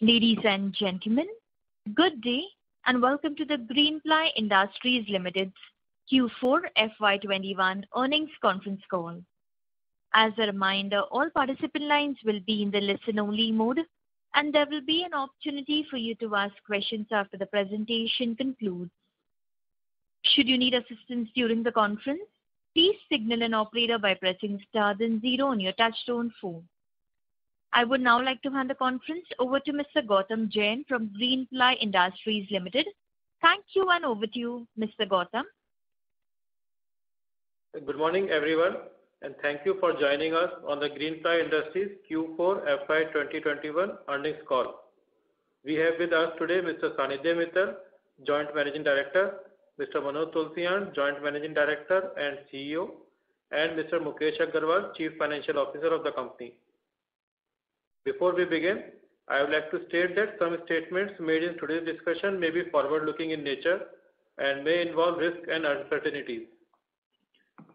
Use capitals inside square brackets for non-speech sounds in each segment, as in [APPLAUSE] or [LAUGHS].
Ladies and gentlemen, good day, and welcome to the Greenply Industries Limited Q4 FY 2021 earnings conference call. As a reminder, all participant lines will be in the listen-only mode, and there will be an opportunity for you to ask questions after the presentation concludes. Should you need assistance during the conference, please signal an operator by pressing star then zero on your touchtone phone. I would now like to hand the conference over to Mr. Gautam Jain from Greenply Industries Limited. Thank you, and over to you, Mr. Gautam. Good morning, everyone, and thank you for joining us on the Greenply Industries Q4 FY 2021 earnings call. We have with us today Mr. Sanidhya Mittal, Joint Managing Director, Mr. Manoj Tulsian, Joint Managing Director and CEO, and Mr. Mukesh Agarwal, Chief Financial Officer of the company. Before we begin, I would like to state that some statements made in today's discussion may be forward-looking in nature and may involve risks and uncertainties.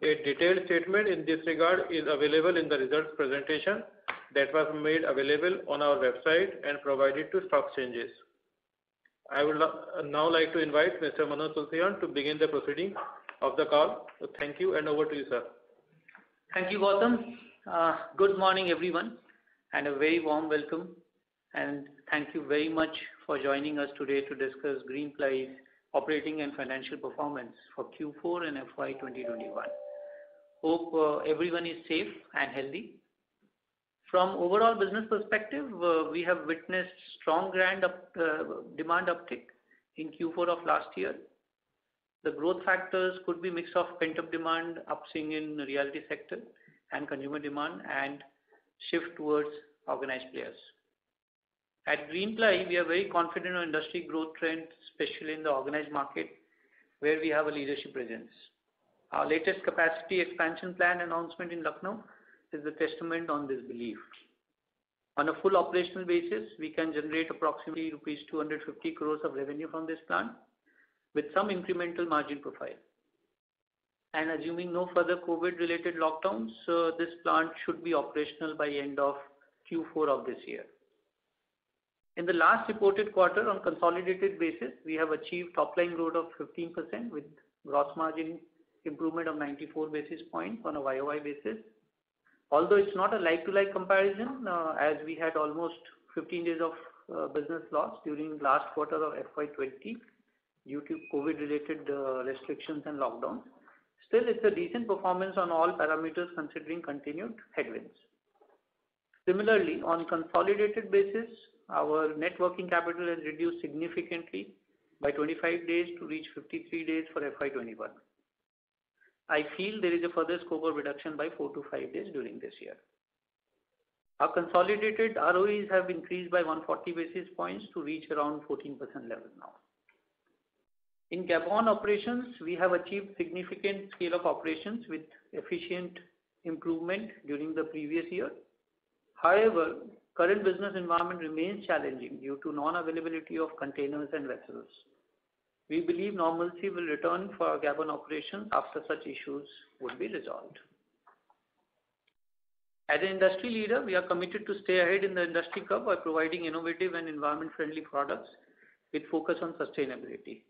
A detailed statement in this regard is available in the results presentation that was made available on our website and provided to stock exchanges. I would now like to invite Mr. Manoj Tulsian to begin the proceeding of the call. Thank you, and over to you, sir. Thank you, Gautam. Uh, good morning, everyone, and a very warm welcome, and thank you very much for joining us today to discuss Greenply's operating and financial performance for Q4 and FY 2021. Hope uh, everyone is safe and healthy. From overall business perspective, uh, we have witnessed strong uh, demand uptick in Q4 of last year. The growth factors could be mix of pent-up demand, upswing in realty sector and consumer demand, and shift towards organized players. At Greenply, we are very confident on industry growth trends, especially in the organized market, where we have a leadership presence. Our latest capacity expansion plan announcement in Lucknow is a testament on this belief. On a full operational basis, we can generate approximately rupees 250 crores of revenue from this plant with some incremental margin profile. And assuming no further COVID-related lockdowns, uh, this plant should be operational by end of Q4 of this year. In the last reported quarter on consolidated basis, we have achieved top-line growth of 15% with gross margin improvement of 94 basis points on a YoY basis. Although it's not a like-to-like comparison, uh, as we had almost 15 days of uh, business loss during last quarter of FY 2020 due to COVID-related restrictions and lockdowns. Still, it's a decent performance on all parameters considering continued headwinds. Similarly, on consolidated basis, our net working capital has reduced significantly by 25 days to reach 53 days for FY 2021. I feel there is a further scope of reduction by four to five days during this year. Our consolidated ROEs have increased by 140 basis points to reach around 14% level now. In Gabon operations, we have achieved significant scale of operations with efficient improvement during the previous year. However, current business environment remains challenging due to non-availability of containers and vessels. We believe normalcy will return for our Gabon operations after such issues would be resolved. As an industry leader, we are committed to stay ahead in the industry curve by providing innovative and environment-friendly products with focus on sustainability.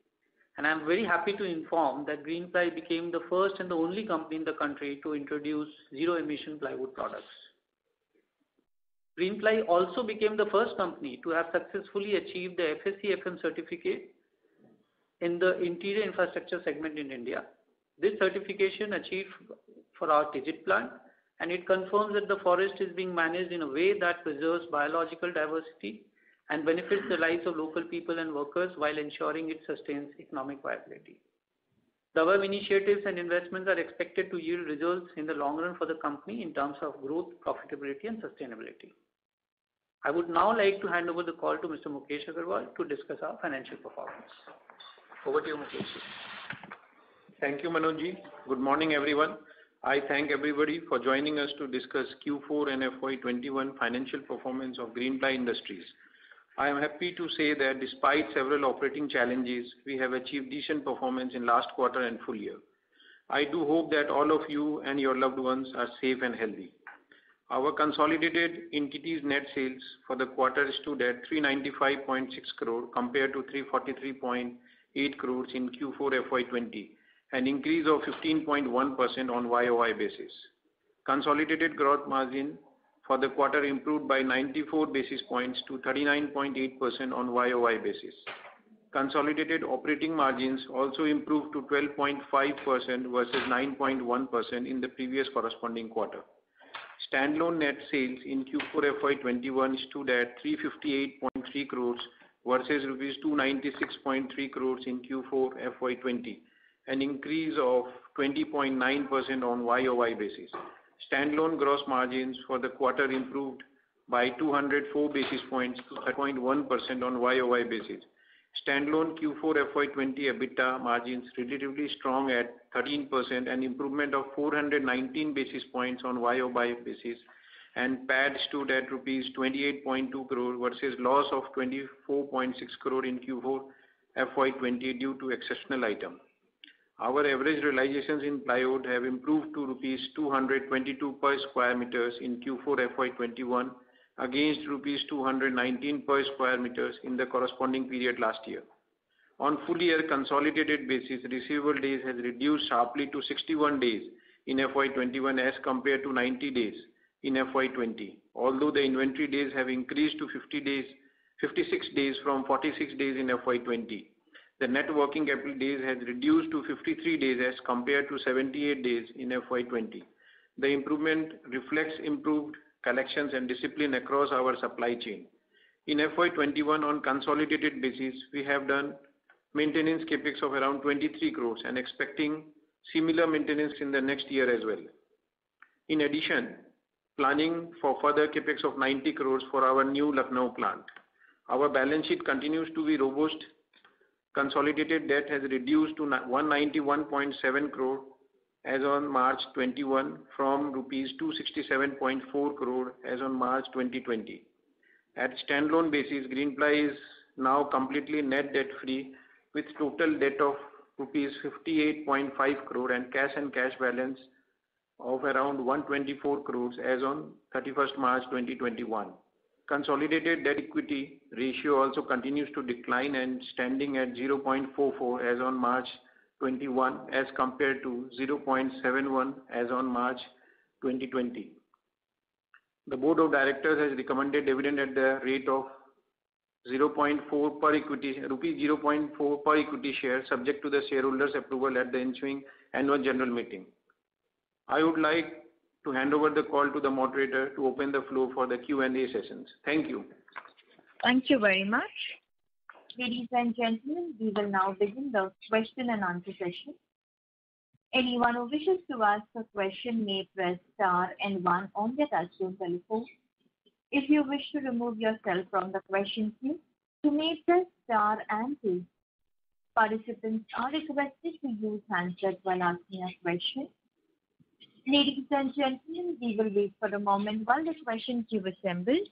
I'm very happy to inform that Greenply became the first and the only company in the country to introduce zero-emission plywood products. Greenply also became the first company to have successfully achieved the FSC-FM certificate in the interior infrastructure segment in India. This certification achieved for our Tizit plant, and it confirms that the forest is being managed in a way that preserves biological diversity and benefits the lives of local people and workers while ensuring it sustains economic viability. The above initiatives and investments are expected to yield results in the long run for the company in terms of growth, profitability, and sustainability. I would now like to hand over the call to Mr. Mukesh Agarwal to discuss our financial performance. Over to you, Mukesh. Thank you, Manoj. Good morning, everyone. I thank everybody for joining us to discuss Q4 and FY 2021 financial performance of Greenply Industries. I am happy to say that despite several operating challenges, we have achieved decent performance in last quarter and full year. I do hope that all of you and your loved ones are safe and healthy. Our consolidated entities net sales for the quarter stood at 395.6 crore compared to 343.8 crores in Q4 FY 2020, an increase of 15.1% on YOY basis. Consolidated gross margin for the quarter improved by 94 basis points to 39.8% on YOY basis. Consolidated operating margins also improved to 12.5% versus 9.1% in the previous corresponding quarter. Standalone net sales in Q4 FY 2021 stood at 358.3 crores versus rupees 296.3 crores in Q4 FY 2020, an increase of 20.9% on YOY basis. Standalone gross margins for the quarter improved by 204 basis points to 3.1% on YOY basis. Standalone Q4 FY 2020 EBITDA margins relatively strong at 13%, an improvement of 419 basis points on YOY basis, and PAT stood at rupees 28.2 crore versus loss of 24.6 crore in Q4 FY 2020 due to exceptional item. Our average realizations in plywood have improved to rupees 222 per square meters in Q4 FY 2021 against rupees 219 per square meters in the corresponding period last year. On full year consolidated basis, receivable days has reduced sharply to 61 days in FY 2021 as compared to 90 days in FY 2020. Although the inventory days have increased to 50 days, 56 days from 46 days in FY 2020. The net working capital days has reduced to 53 days as compared to 78 days in FY 2020. The improvement reflects improved collections and discipline across our supply chain. In FY 2021 on consolidated basis, we have done maintenance CapEx of around 23 crores and expecting similar maintenance in the next year as well. In addition, planning for further CapEx of 90 crores for our new Lucknow plant. Our balance sheet continues to be robust. Consolidated debt has reduced to 191.7 crore as on March 2021 from rupees 267.4 crore as on March 2020. At standalone basis, Greenply is now completely net debt-free with total debt of rupees 58.5 crore and cash and cash balance of around 124 crores as on 31st March 2021. Consolidated debt equity ratio also continues to decline and standing at 0.44 as on March 2021 as compared to 0.71 as on March 2020. The board of directors has recommended dividend at the rate of 0.4 per equity share, subject to the shareholders' approval at the ensuing annual general meeting. I would like to hand over the call to the moderator to open the floor for the Q&A sessions. Thank you. Thank you very much. Ladies and gentlemen, we will now begin the question and answer session. Anyone who wishes to ask a question may press star and one on their touchtone telephone. If you wish to remove yourself from the question queue, you may press star and two. Participants are requested to use handset while asking a question. Ladies and gentlemen, we will wait for a moment while the question queue assembles.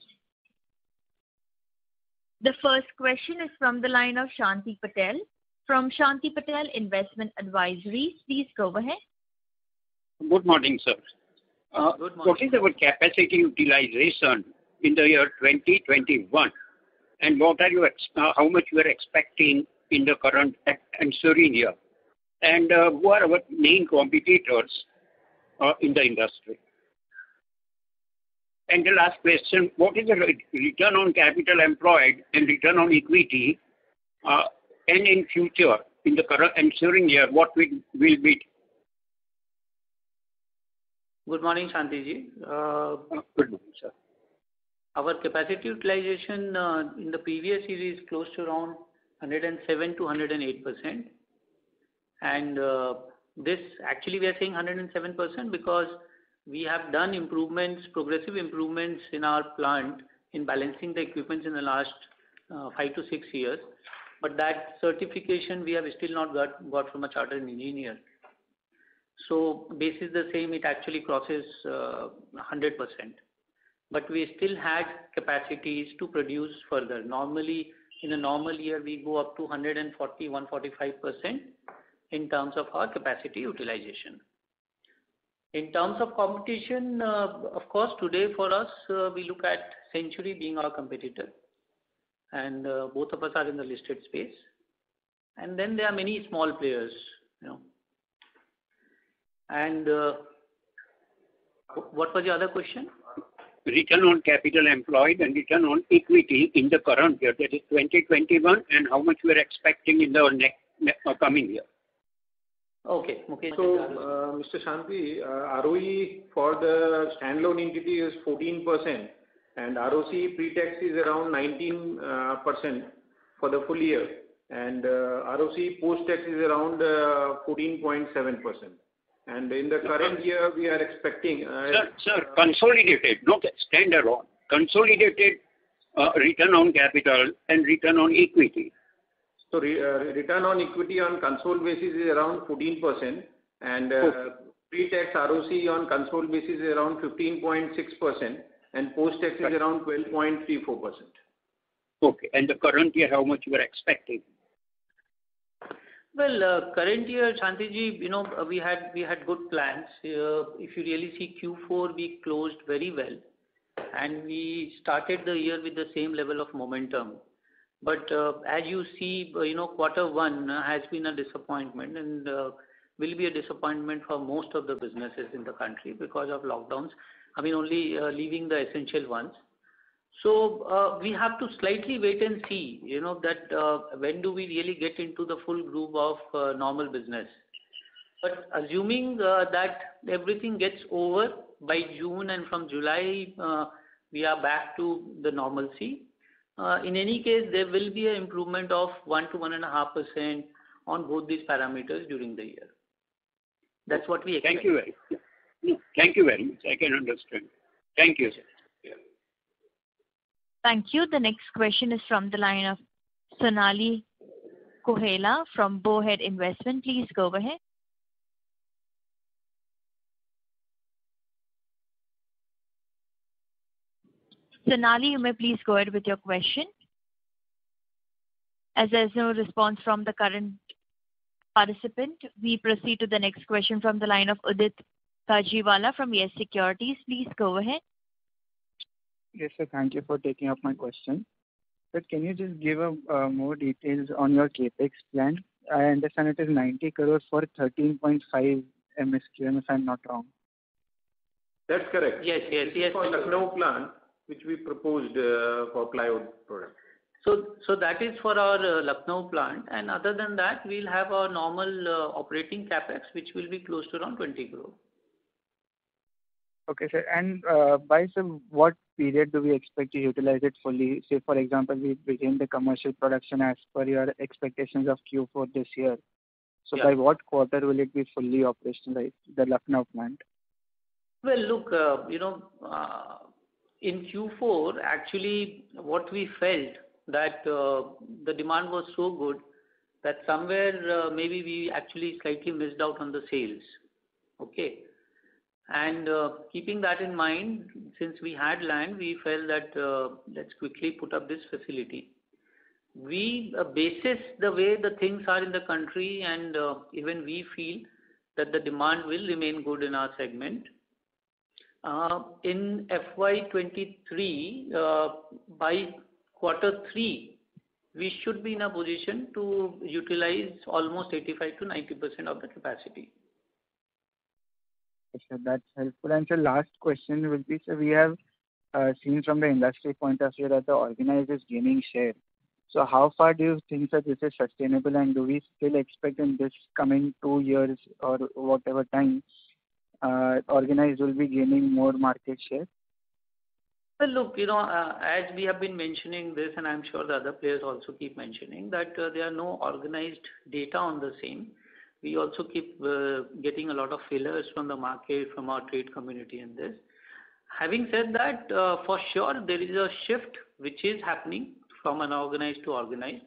The first question is from the line of Shanti Patel from Shanti Patel Investment Advisory. Please go ahead. Good morning, sir. Good morning. What is our capacity utilization in the year 2021, and what are you uh how much you are expecting in the current ensuing year? And who are our main competitors Uh, in the industry? And the last question, what is the return on capital employed and return on equity, uh, and in future, in the current ensuing year, what we will be? Good morning, Shanti. Uh, good morning, sir. Our capacity utilization in the previous year is close to around 107%-108%. This actually we are saying 107% because we have done improvements, progressive improvements in our plant in balancing the equipment in the last uh, five to six years. But that certification we have still not got got from a chartered engineer. Basis the same, it actually crosses uh, 100%. But we still had capacities to produce further. Normally, in a normal year, we go up to 140%, 145% in terms of our capacity utilization. In terms of competition, uh, of course, today for us, uh, we look at Century being our competitor, and uh, both of us are in the listed space. And then there are many small players. You know and uh what was the other question? Return on capital employed and return on equity in the current year, that is 2021, and how much we are expecting in the coming year. Okay. Okay uh, Mr. Shanti, uh, ROE for the standalone entity is 14%, and ROC pre-tax is around 19% uh, for the full year. And ROC post-tax is around 14.7%. And in the current year, we are expecting. Sir, consolidated, not standalone. Consolidated return on capital and return on equity. So, uh, return on equity on console basis is around 14%, and uh, pre-tax ROC on console basis is around 15.6%, and post-tax is around 12.34%. Okay. And the current year, how much you are expecting? Well, uh, current year, Shanti ji, we had we had good plans. If you really see Q4, we closed very well, and we started the year with the same level of momentum. Uh, as you see, uh, you know, quarter one has been a disappointment and uh, will be a disappointment for most of the businesses in the country because of lockdowns. I mean, only uh, leaving the essential ones. So uh we have to slightly wait and see, you know, that when do we really get into the full groove of normal business. But assuming that everything gets over by June and from July, we are back to the normalcy. Uh, in any case, there will be an improvement of 1%-1.5% on both these parameters during the year. That's what we expect. Thank you very much. I can understand. Thank you, sir. Thank you. The next question is from the line of Sonali Kohli from Bowhead Investment. Please go ahead. Sonali, you may please go ahead with your question. As there's no response from the current participant, we proceed to the next question from the line of Udit Gajiwala from YES Securities. Please go ahead. Yes, sir. Thank you for taking up my question. Sir, can you just give uh, more details on your CapEx plan? I understand it is 90 crores for 13.5 MSQ, if I'm not wrong. That's correct. Yes. For Lucknow plant, which we proposed uh, for plywood product. So so that is for our uh, Lucknow plant. And other than that, we'll have our normal uh, operating CapEx, which will be close to around 20 crore. Okay, sir. And by what period do we expect to utilize it fully? Say, for example, we begin the commercial production as per your expectations of Q4 this year. Yeah. By what quarter will it be fully operationalized, the Lucknow plant? Well, look, in Q4, actually, what we felt that uh, the demand was so good that somewhere uh, maybe we actually slightly missed out on the sales. Okay. And uh, keeping that in mind, since we had land, we felt that let's quickly put up this facility. We basis the way the things are in the country, and even we feel that the demand will remain good in our segment. Uh, in FY 2023, uh, by quarter three, we should be in a position to utilize almost 85%-90% of the capacity. That's helpful. Sir, last question will be, sir, we have uh, seen from the industry point of view that the organized is gaining share. So how far do you think that this is sustainable, and do we still expect in this coming two years or whatever time, organized will be gaining more market share? Look, you know, uh as we have been mentioning this, and I'm sure the other players also keep mentioning, that there are no organized data on the same. We also keep getting a lot of fillers from the market, from our trade community in this. Having said that, for sure, there is a shift which is happening from unorganized to organized.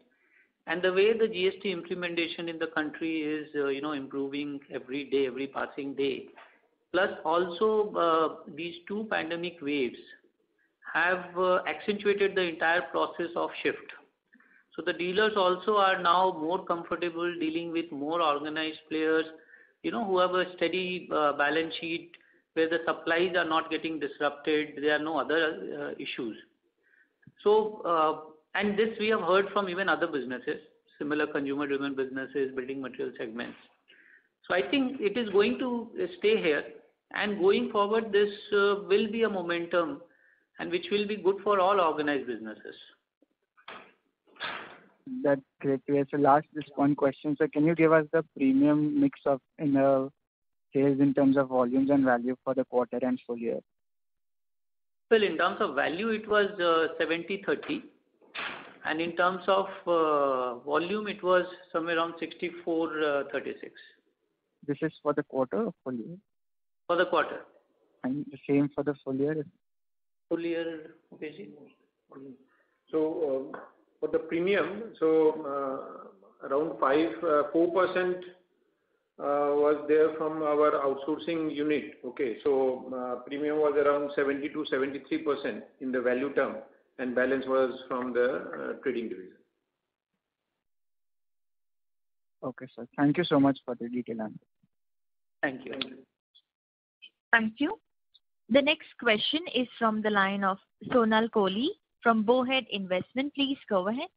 And the way the GST implementation in the country is uh you know improving every day, every passing day. Plus also, uh, these two pandemic waves have uh, accentuated the entire process of shift. So the dealers also are now more comfortable dealing with more organized players, you know, who have a steady uh, balance sheet, where the supplies are not getting disrupted, there are no other issues. So uh and this we have heard from even other businesses, similar consumer-driven businesses, building material segments. So I think it is going to stay here, going forward, this uh, will be a momentum and which will be good for all organized businesses. That's great to hear. Last, just one question. Sir, can you give us the premium mix of in sales in terms of volumes and value for the quarter and full year? Well, in terms of value, it was uh, 70/30, and in terms of uh, volume, it was somewhere around 64/36. This is for the quarter or full year? For the quarter. The same for the full year? Full year, Mukesh. Um, for the premium, so uh, around 4% uh, uh, was there from our outsourcing unit. Okay. So premium was around 70%-73% in the value term, and balance was from the trading division. Okay, sir. Thank you so much for the detailed answer. Thank you. Thank you. The next question is from the line of Sonal Kohli from Bowhead Investment. Please go ahead.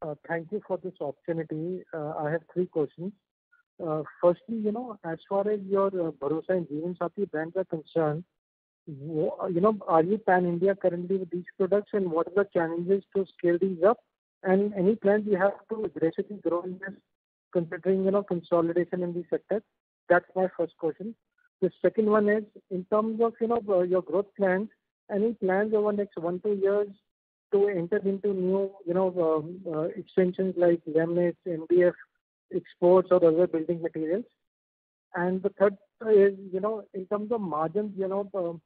Uh, thank you for this opportunity. Uh, I have three questions. Uh, firstly, you know, as far as your Bharosa and Jeevansathi brands are concerned, you know, are you pan-India currently with these products, and what are the challenges to scale these up? And any plans you have to aggressively grow in this considering you know, consolidation in the sector? That's my first question. The second one is, in terms of you know, your growth plans, any plans over next one, two years to enter into new you know, extensions like laminates, MDF, exports or other building materials? And the third is, you know, in terms of margins, you know,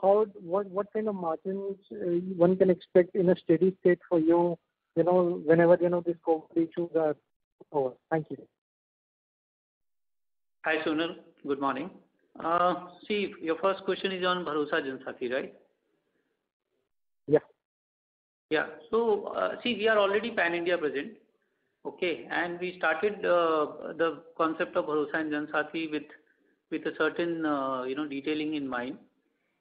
how what kind of margins uh, one can expect in a steady state for you you know, whenever you know, these COVID issues are over? Thank you. Hi, Sonal. Good morning. Uh, see, your first question is on Bharosa Jansathi, right? Yeah. Yeah. So, uh, see, we are already pan-India present. Okay. And we started uh, the concept of Bharosa and Jansathi with a certain uh you know detailing in mind.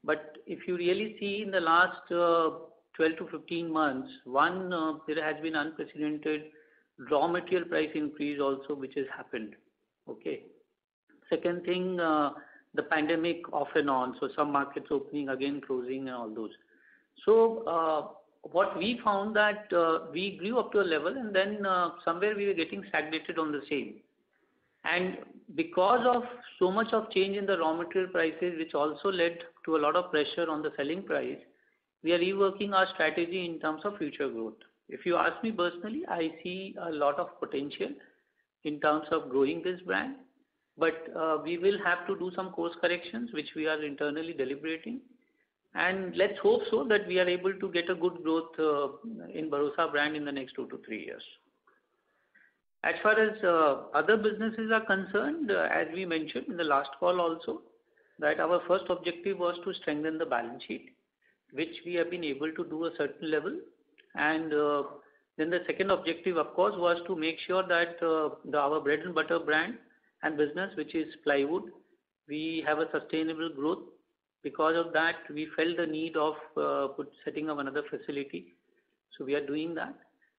But if you really see in the last 12-15 months, one, there has been unprecedented raw material price increase also, which has happened. Okay. Second thing, the pandemic off and on, so some markets opening again, closing and all those. So uh what we found that we grew up to a level and then somewhere we were getting stagnated on the same. And because of so much of change in the raw material prices, which also led to a lot of pressure on the selling price, we are reworking our strategy in terms of future growth. If you ask me personally, I see a lot of potential in terms of growing this brand. But uh, we will have to do some course corrections, which we are internally deliberating. And let's hope so that we are able to get a good growth uh, in Bharosa brand in the next two to three years. As far as uh, other businesses are concerned, as we mentioned in the last call also, that our first objective was to strengthen the balance sheet, which we have been able to do a certain level. And uh then the second objective, of course, was to make sure that our bread and butter brand and business, which is plywood, we have a sustainable growth. Because of that, we felt the need of uh, setting up another facility. So we are doing that.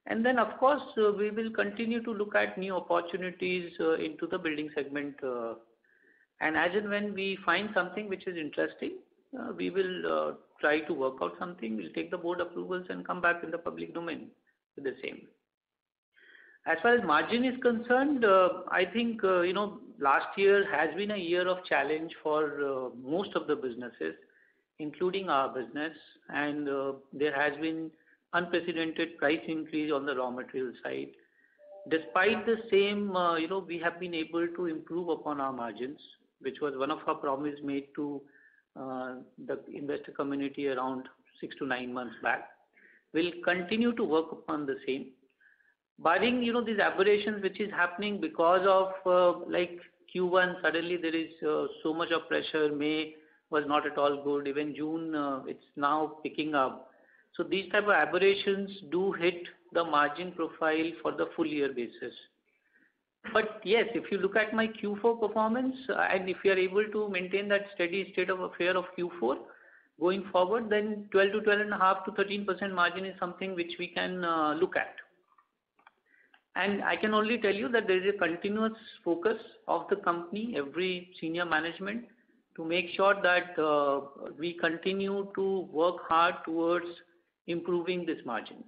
And then of course, uh, we will continue to look at new opportunities uh, into the building segment. And as and when we find something which is interesting, we will try to work out something. We'll take the board approvals and come back in the public domain with the same. As far as margin is concerned, I think uh you know last year has been a year of challenge for most of the businesses, including our business. And there has been unprecedented price increase on the raw material side. Despite the same, uh you know, we have been able to improve upon our margins, which was one of our promise made to the investor community around six to nine months back. We'll continue to work upon the same. Barring you know, these aberrations which is happening because of uh, like Q1, suddenly there is uh, so much of pressure. May was not at all good. Even June, uh, it's now picking up. So these type of aberrations do hit the margin profile for the full year basis. But yes, if you look at my Q4 performance, and if we are able to maintain that steady state of affair of Q4 going forward, then 12%-12.5% to 13% margin is something which we can look at. I can only tell you that there is a continuous focus of the company, every senior management, to make sure that we continue to work hard towards improving this margin.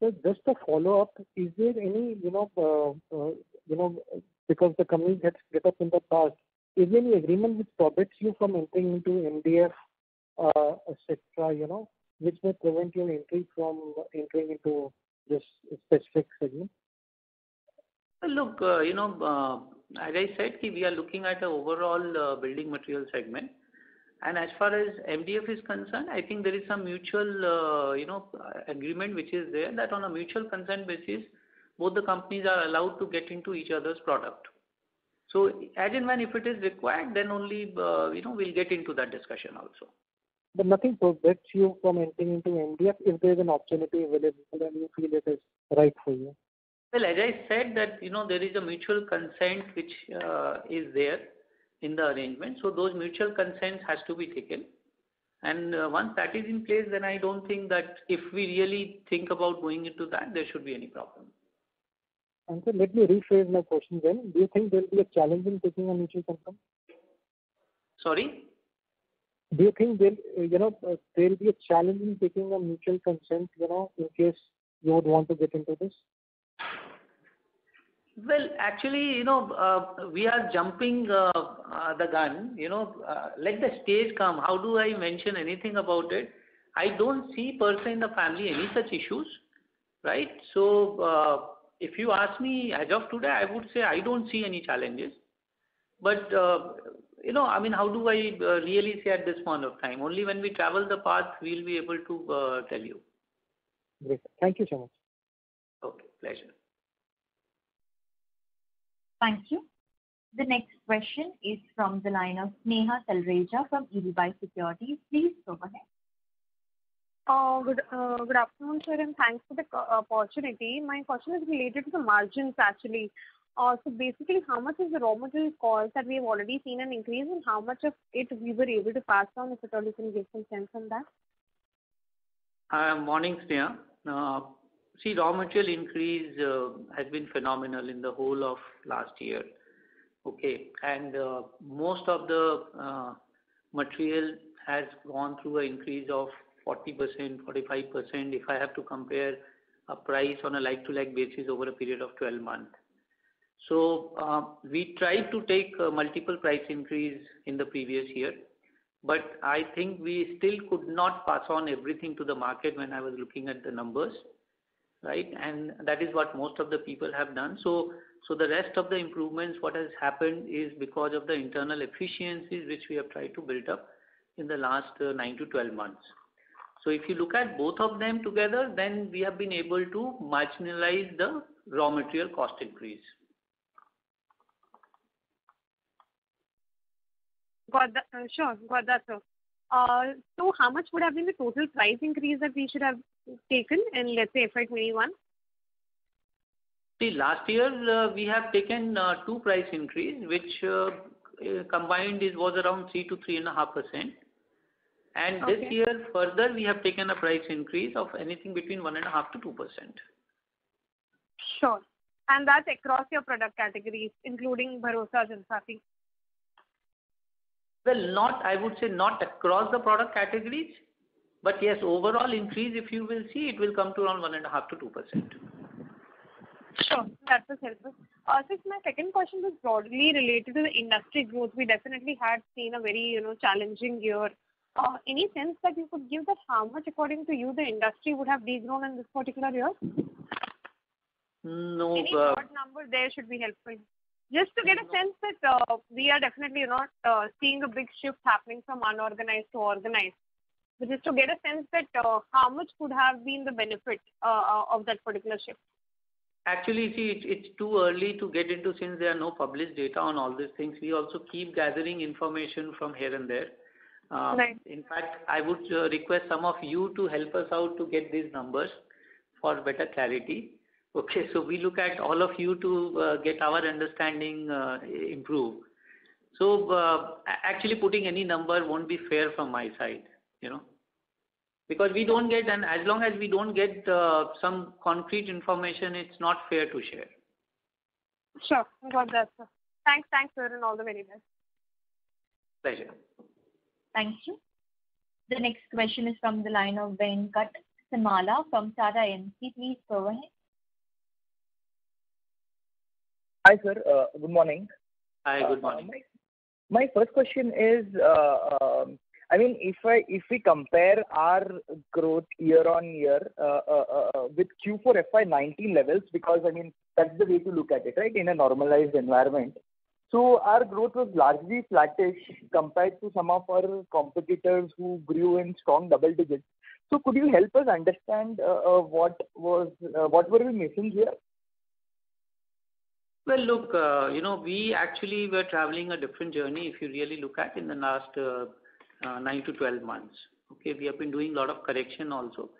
Sir, just a follow-up. Is there any, you know, uh uh you know, because the company had split up in the past, is there any agreement which prohibits you from entering into MDF, et cetera, you know, which may prevent your entry from entering into this specific segment? Look, uh, you know, uh, as I said, we are looking at the overall uh, building material segment. And as far as MDF is concerned, I think there is some mutual you know, agreement which is there, that on a mutual consent basis, both the companies are allowed to get into each other's product. So as and when if it is required, then only you know, we'll get into that discussion also. But nothing prevents you from entering into MDF if there's an opportunity available and you feel it is right for you. Well, as I said that you know, there is a mutual consent which uh, is there in the arrangement. So those mutual consents has to be taken. And uh, once that is in place, then I don't think that if we really think about going into that, there should be any problem. Sir, let me rephrase my question then. Do you think there'll be a challenge in taking a mutual consent? Sorry? Do you think there'll uh, you know, uh, there'll be a challenge in taking a mutual consent, you know, in case you would want to get into this? Well, actually, you know, uh, we are jumping the gun. You know, let the stage come. How do I mention anything about it? I don't see per se in the family any such issues. Right? So, if you ask me as of today, I would say I don't see any challenges. How do I uh, really say at this point of time? Only when we travel the path, we'll be able to uh, tell you. Great. Thank you so much. Okay. Pleasure. Thank you. The next question is from the line of Sneha Talreja from Edelweiss Securities. Please go ahead. Uh, good afternoon, sir, and thanks for the opportunity. My question is related to the margins, actually. Uh, so basically, how much is the raw material cost that we have already seen an increase, and how much of it we were able to pass on, if at all you can give some sense on that? Uh, morning, Sneha. Uh, see, raw material increase has been phenomenal in the whole of last year. Okay. And uh most of the material has gone through an increase of 40%, 45%, if I have to compare a price on a like-to-like basis over a period of 12 months. So uh, we tried to take uh, multiple price increase in the previous year, but I think we still could not pass on everything to the market when I was looking at the numbers. Right? And that is what most of the people have done. So the rest of the improvements, what has happened is because of the internal efficiencies which we have tried to build up in the last uh, nine to 12 months. So if you look at both of them together, then we have been able to marginalize the raw material cost increase. Uh, sure. Got that, sir. Uh, so, how much would have been the total price increase that we should have taken in, let's say, FY 2021? Last year, uh, we have taken two price increase, which combined was around 3%-3.5%. Okay. This year, further, we have taken a price increase of anything between 1.5%-2%. Sure. And that's across your product categories, including Bharosa Jansathi? Well, not I would say not across the product categories. But yes, overall increase, if you will see, it will come to around 1.5%-2%. Sure. That was helpful. Uh, Sir, my second question was broadly related to the industry growth. We definitely had seen a very challenging year. Uh, any sense that you could give that how much, according to you, the industry would have de-grown in this particular year? No. Any uh, broad number there should be helpful. Just to get a sense that uh, we are definitely not uh, seeing a big shift happening from unorganized to organized. Just to get a sense that uh, how much could have been the benefit of that particular shift. Actually, see, it's too early to get into since there are no published data on all these things. We also keep gathering information from here and there. Um, right. In fact, I would request some of you to help us out to get these numbers for better clarity. Okay, so we look at all of you to uh, get our understanding uh, improved. So uh, actually putting any number won't be fair from my side. You know. Because we don't get and as long as we don't get some concrete information, it's not fair to share. Sure. Got that, sir. Thanks, sir, and all the very best. Pleasure. Thank you. The next question is from the line of Venkat Samala from Tata AMC. Please go ahead. Hi, sir. Uh, good morning. Hi, good uh, morning. My first question is, uh, um, I mean, if I if we compare our growth year-on-year with Q4 FY 2019 levels, because I mean, that's the way to look at it, right, in a normalized environment. So our growth was largely flattish compared to some of our competitors who grew in strong double digits. So could you help us understand what was what were we missing here? Well, look, uh, you know, we actually were traveling a different journey if you really look at in the last uh, uh, nine to 12 months. Okay. We have been doing a lot of correction also.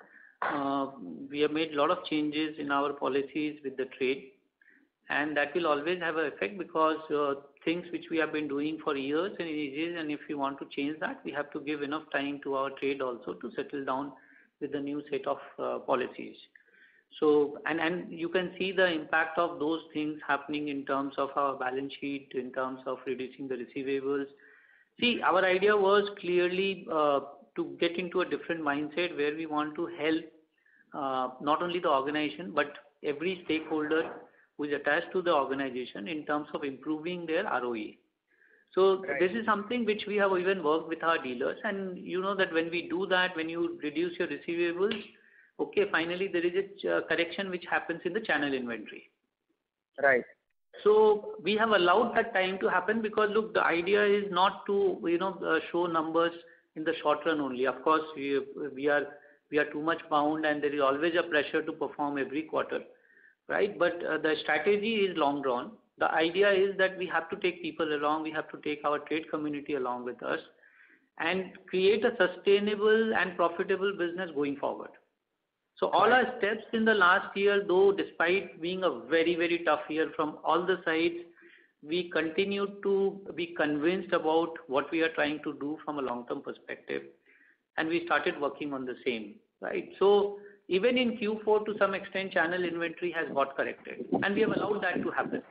We have made a lot of changes in our policies with the trade, and that will always have an effect because things which we have been doing for years and ages, and if we want to change that, we have to give enough time to our trade also to settle down with the new set of policies. So and you can see the impact of those things happening in terms of our balance sheet, in terms of reducing the receivables. See, our idea was clearly uh, to get into a different mindset where we want to help uh, not only the organization, but every stakeholder who is attached to the organization in terms of improving their ROE. Right. This is something which we have even worked with our dealers, and you know that when we do that, when you reduce your receivables, okay, finally there is a uh, correction which happens in the channel inventory. Right. So we have allowed that time to happen because, look, the idea is not to you know, uh, show numbers in the short run only. Of course, we we are we are too much bound and there is always a pressure to perform every quarter. Right? But uh, the strategy is long drawn. The idea is that we have to take people along, we have to take our trade community along with us and create a sustainable and profitable business going forward. So all our steps in the last year, though, despite being a very very tough year from all the sides, we continue to be convinced about what we are trying to do from a long-term perspective, and we started working on the same. Right? So even in Q4, to some extent, channel inventory has got corrected, and we have allowed that to happen.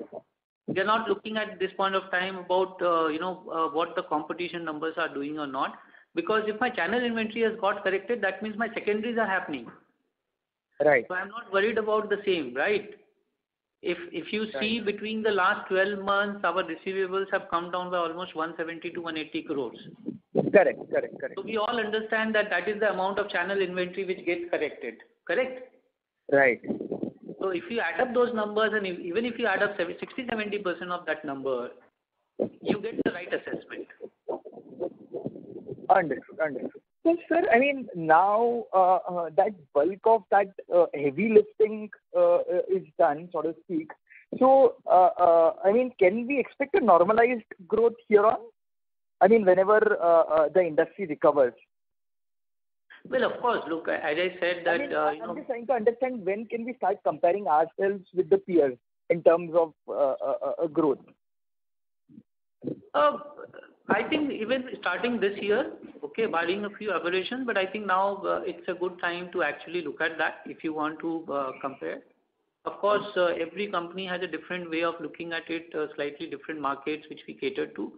We are not looking at this point of time about uh, you know, uh, what the competition numbers are doing or not, because if my channel inventory has got corrected, that means my secondaries are happening. Right. So I'm not worried about the same, right? If you see between the last 12 months, our receivables have come down by almost 170 crores-180 crores. Correct. Correct, correct. So we all understand that that is the amount of channel inventory which gets corrected. Correct? Right. So if you add up those numbers, and even if you add up 60%, 70% of that number, you get the right assessment. Understood. Sir, I mean, now uh, uh, that bulk of that uh, heavy lifting is done, so to speak. So, I mean, can we expect a normalized growth here on? I mean, whenever the industry recovers. Well, of course. Look, as I said that. I'm just trying to understand when can we start comparing ourselves with the peers in terms of growth? I think even starting this year, okay, barring a few aberrations, but I think now uh, it's a good time to actually look at that if you want to uh, compare. Of course, uh, every company has a different way of looking at it, slightly different markets which we cater to.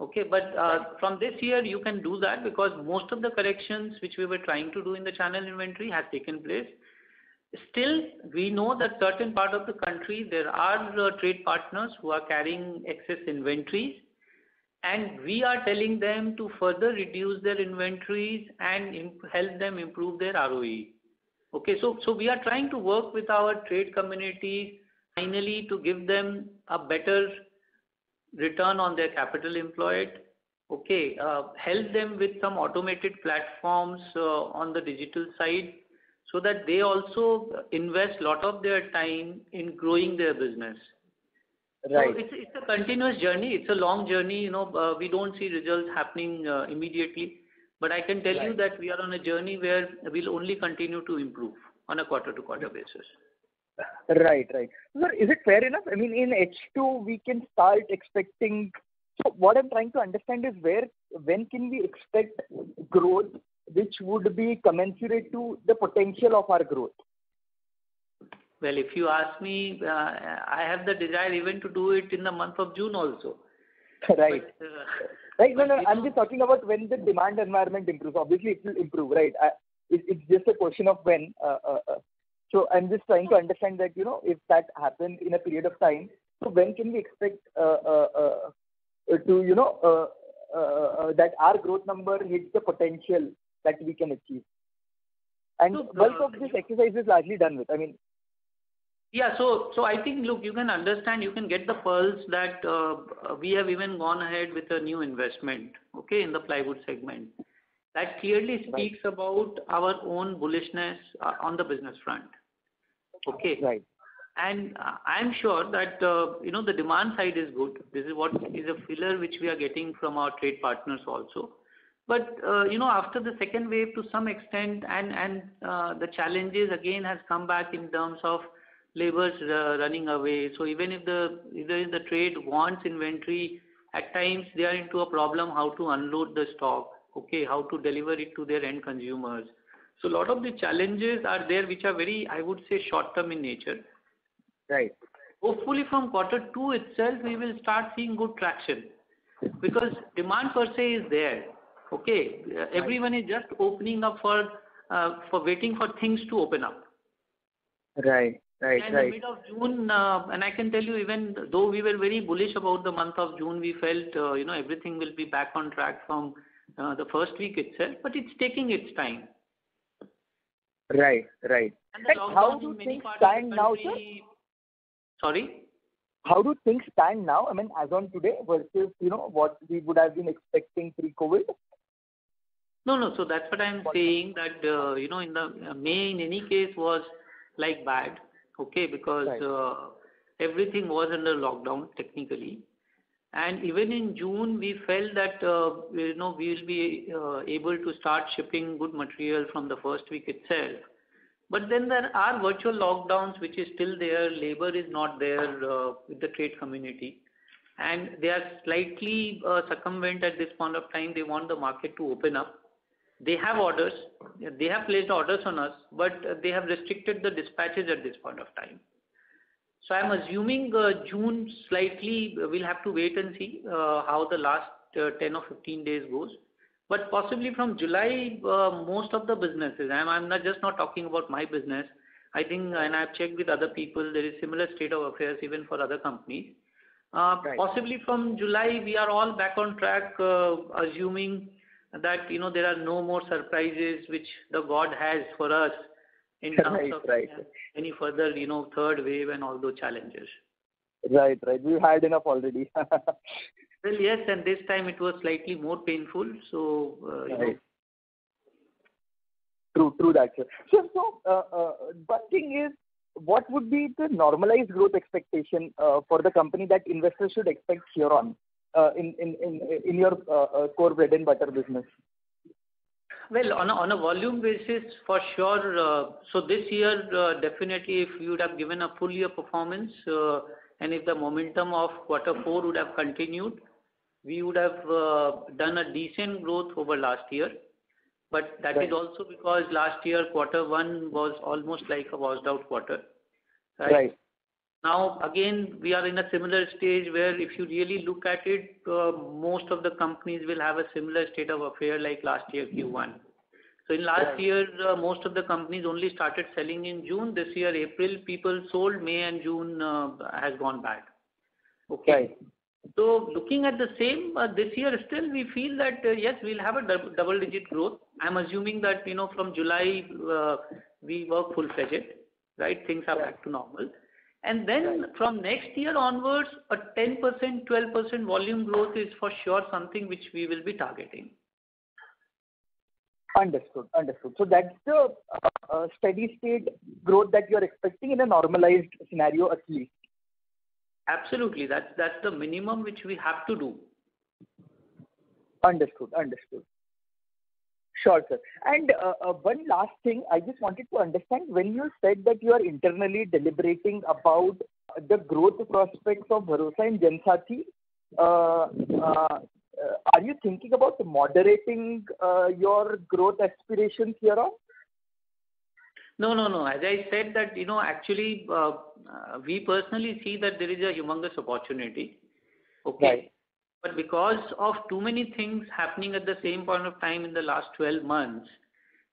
Okay. But from this year, you can do that because most of the corrections which we were trying to do in the channel inventory has taken place. Still, we know that certain part of the country, there are trade partners who are carrying excess inventories, and we are telling them to further reduce their inventories and help them improve their ROE. Okay. So we are trying to work with our trade community finally to give them a better return on their capital employed. Okay. Uh, help them with some automated platforms uh, on the digital side so that they also invest a lot of their time in growing their business. Right. It's a continuous journey. It's a long journey. You know. Uh we don't see results happening immediately. But I can tell you that we are on a journey where we'll only continue to improve on a quarter-to-quarter basis. Right, right. Sir, is it fair enough? I mean, in H2 we can start expecting. So what I'm trying to understand is where when can we expect growth which would be commensurate to the potential of our growth? Well, if you ask me, uh, I have the desire even to do it in the month of June also. [LAUGHS] Right. But, uh, Right. No, no, I'm just talking about when the demand environment improves. Obviously, it will improve, right? It's just a question of when. Uh, uh, so I'm just trying to understand that, you know, if that happens in a period of time, so when can we expect to, you know, that our growth number hits the potential that we can achieve? Look, Bulk of this exercise is largely done with. Yeah. So so I think, look, you can understand, you can get the pulse that we have even gone ahead with a new investment, okay, in the plywood segment. That clearly speaks about our own bullishness on the business front. Okay? Right. And I'm sure that uh you know the demand side is good. This is what is a filler which we are getting from our trade partners also. But uh, you know, after the second wave to some extent, and the challenges again has come back in terms of labors running away. So even if the even the trade wants inventory, at times they are into a problem how to unload the stock, okay, how to deliver it to their end consumers. So a lot of the challenges are there, which are very, I would say, short-term in nature. Right. Hopefully from quarter two itself, we will start seeing good traction because demand per se is there. Okay? Everyone is just opening up for uh, for waiting for things to open up. Right. In the mid of June, and I can tell you, even though we were very bullish about the month of June, we felt uh you know everything will be back on track from the first week itself, but it's taking its time. Right. The How lockdown do in many things parts of the stand now, sir? Sorry? How do things stand now, I mean, as on today versus you know what we would have been expecting pre-COVID? No. No, so that's what I'm saying, that uh you know in the May, in any case, was like bad. Okay? Right. Uh, everything was under lockdown, technically. And even in June, we felt that uh you know we'll be uh, able to start shipping good material from the first week itself. But then there are virtual lockdowns, which is still there. Labor is not there uh, with the trade community, and they are slightly circumvent at this point of time. They want the market to open up. They have orders. They have placed orders on us, but they have restricted the dispatches at this point of time. So I'm assuming uh, June slightly, uh, we'll have to wait and see uh, how the last 10 or 15 days goes. But possibly from July, most of the businesses, I'm not just not talking about my business, I think, and I've checked with other people, there is similar state of affairs even for other companies. Right. Possibly from July, we are all back on track, assuming that you know, there are no more surprises which the God has for us in [LAUGHS] terms of. Right any further you know, third wave and all those challenges. Right. Right. We've had enough already. [LAUGHS] Well, yes, and this time it was slightly more painful. So, uh, you right. Know, True true that, sir. Uh, uh, one thing is, what would be the normalized growth expectation uh, for the company that investors should expect here on Uh, in your uh, uh, core bread and butter business? Well, on a volume basis, for sure. So, this year, definitely if you would have given a full year performance, and if the momentum of quarter four would have continued, we would have done a decent growth over last year. But that is also because last year, quarter one was almost like a washed out quarter. Right. Now, again, we are in a similar stage where if you really look at it, uh, most of the companies will have a similar state of affair like last year, Q1. So in last year, uh, most of the companies only started selling in June. This year, April, people sold. May and June uh, has gone bad. Okay. Looking at the same, this year still we feel that, yes, we'll have a double-digit growth. I'm assuming that you know from July, we work full-fledged. Right? Things are back to normal. Then from next year onwards, a 10%, 12% volume growth is for sure something which we will be targeting. Understood. Understood. So that's the uh, uh, steady state growth that you're expecting in a normalized scenario, at least. Absolutely. That's the minimum which we have to do. Understood, understood. Sure, sir. And uh, uh, one last thing, I just wanted to understand, when you said that you are internally deliberating about the growth prospects of Bharosa and Jansathi, uh, are you thinking about moderating your growth aspirations hereon? No. No. No. As I said that, you know, actually, we personally see that there is a humongous opportunity. Okay? Right. But because of too many things happening at the same point of time in the last 12 months,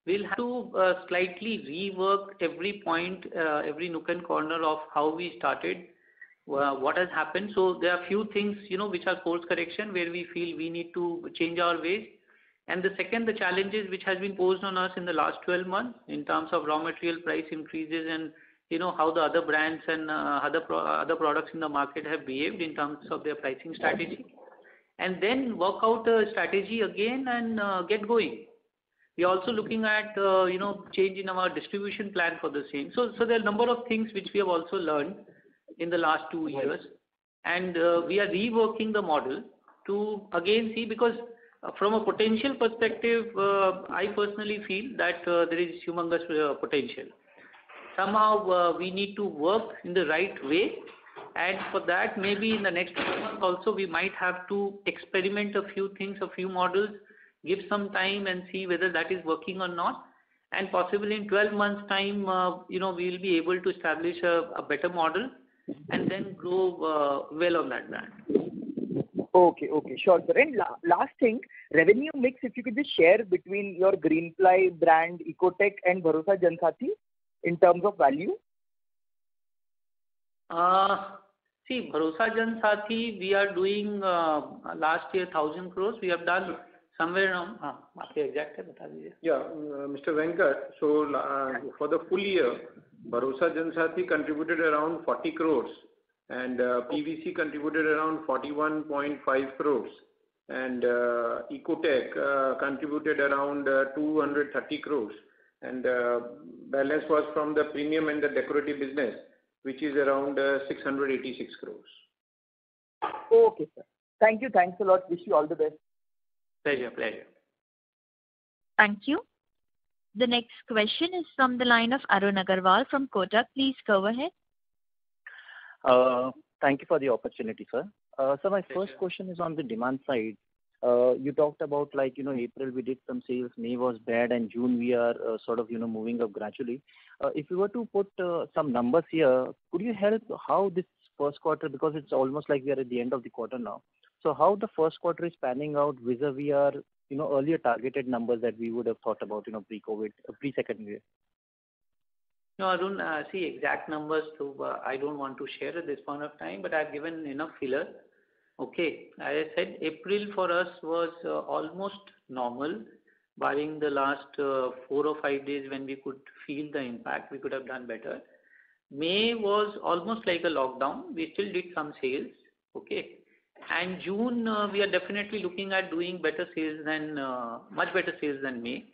we'll have to uh, slightly rework every point, uh, every nook and corner of how we started, uh, what has happened. So there are few things you know, which are course correction, where we feel we need to change our ways. And the second, the challenges which has been posed on us in the last 12 months in terms of raw material price increases and you know, how the other brands and other products in the market have behaved in terms of their pricing strategy. And then work out a strategy again and uh, get going. We're also looking at uh, you know, changing our distribution plan for the same. So so there are a number of things which we have also learned in the last two years. And uh, we are reworking the model to again see, because from a potential perspective, I personally feel that there is humongous potential. Somehow, we need to work in the right way, for that, maybe in the next few months also, we might have to experiment a few things, a few models, give some time and see whether that is working or not. And possibly in 12 months' time, uh, you know, we'll be able to establish a better model and then grow well on that brand. Okay. Okay, sure, sir. Last thing, revenue mix, if you could just share between your Greenply brand, Ecotec and Bharosa Jansathi in terms of value. Uh, see, Bharosa Jansathi, we are doing uh, last year 1,000 crores. We have done somewhere around uh, exact Yeah. Mr. Venkat, so uh for the full year, Bharosa Jansathi contributed around 40 crores, and PVC contributed around 41.5 crores, and Ecotec contributed around 230 crores. And uh balance was from the premium and the decorative business, which is around uh, 686 crores. Okay, sir. Thank you. Thanks a lot. Wish you all the best. Pleasure. Pleasure. Thank you. The next question is from the line of Arun Agarwal from Kotak. Please go ahead. Uh, thank you for the opportunity, sir. Uh, so my first question is on the demand side. Uh, you talked about like, you know, April, we did some sales, May was bad, and June we are uh, sort of you know, moving up gradually. Uh, if you were to put some numbers here, could you help how this first quarter, because it's almost like we are at the end of the quarter now. So how the first quarter is panning out vis-a-vis our you know, earlier targeted numbers that we would have thought about you know, pre-COVID, pre-second wave? No, Arun. See, exact numbers, so I don't want to share at this point of time, but I've given enough filler. Okay. As I said, April for us was uh, almost normal, barring the last uh, four or five days when we could feel the impact, we could have done better. May was almost like a lockdown. We still did some sales. Okay. And June, uh, we are definitely looking at doing better sales than uh much better sales than May.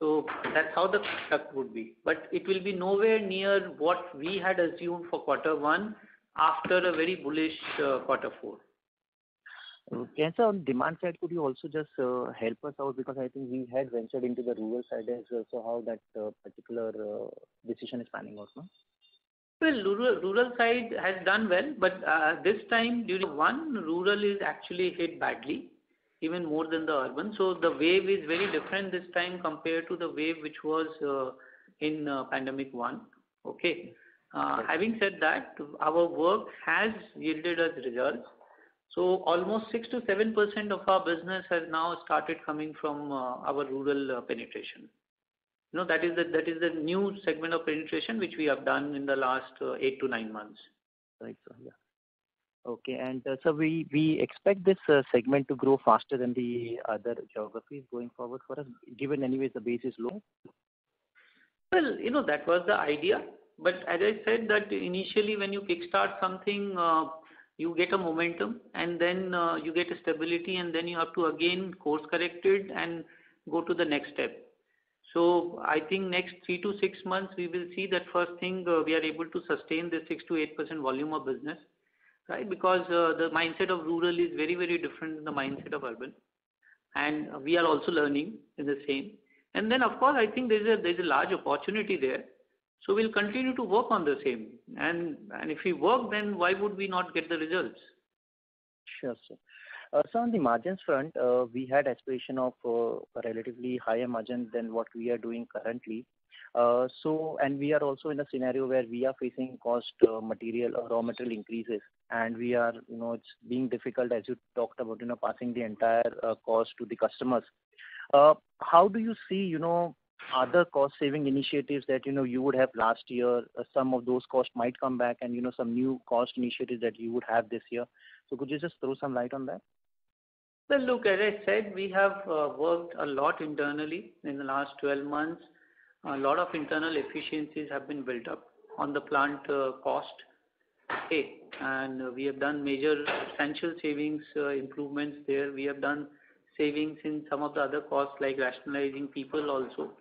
So that's how the cut would be. But it will be nowhere near what we had assumed for quarter one after a very bullish uh, quarter four. Mm, okay. Sir, on demand side, could you also just uh, help us out because I think we had ventured into the rural side as well, so how that uh, particular decision is panning out now? Well, rural side has done well, but this time during one, rural is actually hit badly, even more than the urban. So the wave is very different this time compared to the wave which was in pandemic one. Okay. Uh, having said that, our work has yielded us results. So almost 6%-7% of our business has now started coming from uh, our rural uh, penetration. You know, that is the that is the new segment of penetration which we have done in the last eight to nine months. Right. Yeah. Okay. Sir, we we expect this segment to grow faster than the other geographies going forward for us, given anyways the base is low? Well, you know, that was the idea. But as I said that initially when you kickstart something, uh, you get a momentum and then uh, you get a stability and then you have to again course correct it and go to the next step. So I think next three to six months, we will see that first thing, uh, we are able to sustain the 6%-8% volume of business. Right? Because the mindset of rural is very very different than the mindset of urban. and we are also learning in the same. And then of course, I think there's a large opportunity there. So we'll continue to work on the same. And if we work, then why would we not get the results? Sure, sir. Uh, so on the margins front, uh, we had aspiration of uh, a relatively higher margin than what we are doing currently. Uh so and we are also in a scenario where we are facing cost material or raw material increases, and we are, you know, it's being difficult, as you talked about, you know, passing the entire cost to the customers. How do you see other cost-saving initiatives that you know you would have last year? Uh, some of those costs might come back and you know, some new cost initiatives that you would have this year. So could you just throw some light on that? Well, look, as I said, we have uh, worked a lot internally in the last 12 months. A lot of internal efficiencies have been built up on the plant uh, cost. And we have done major substantial savings improvements there. We have done savings in some of the other costs, like rationalizing people also.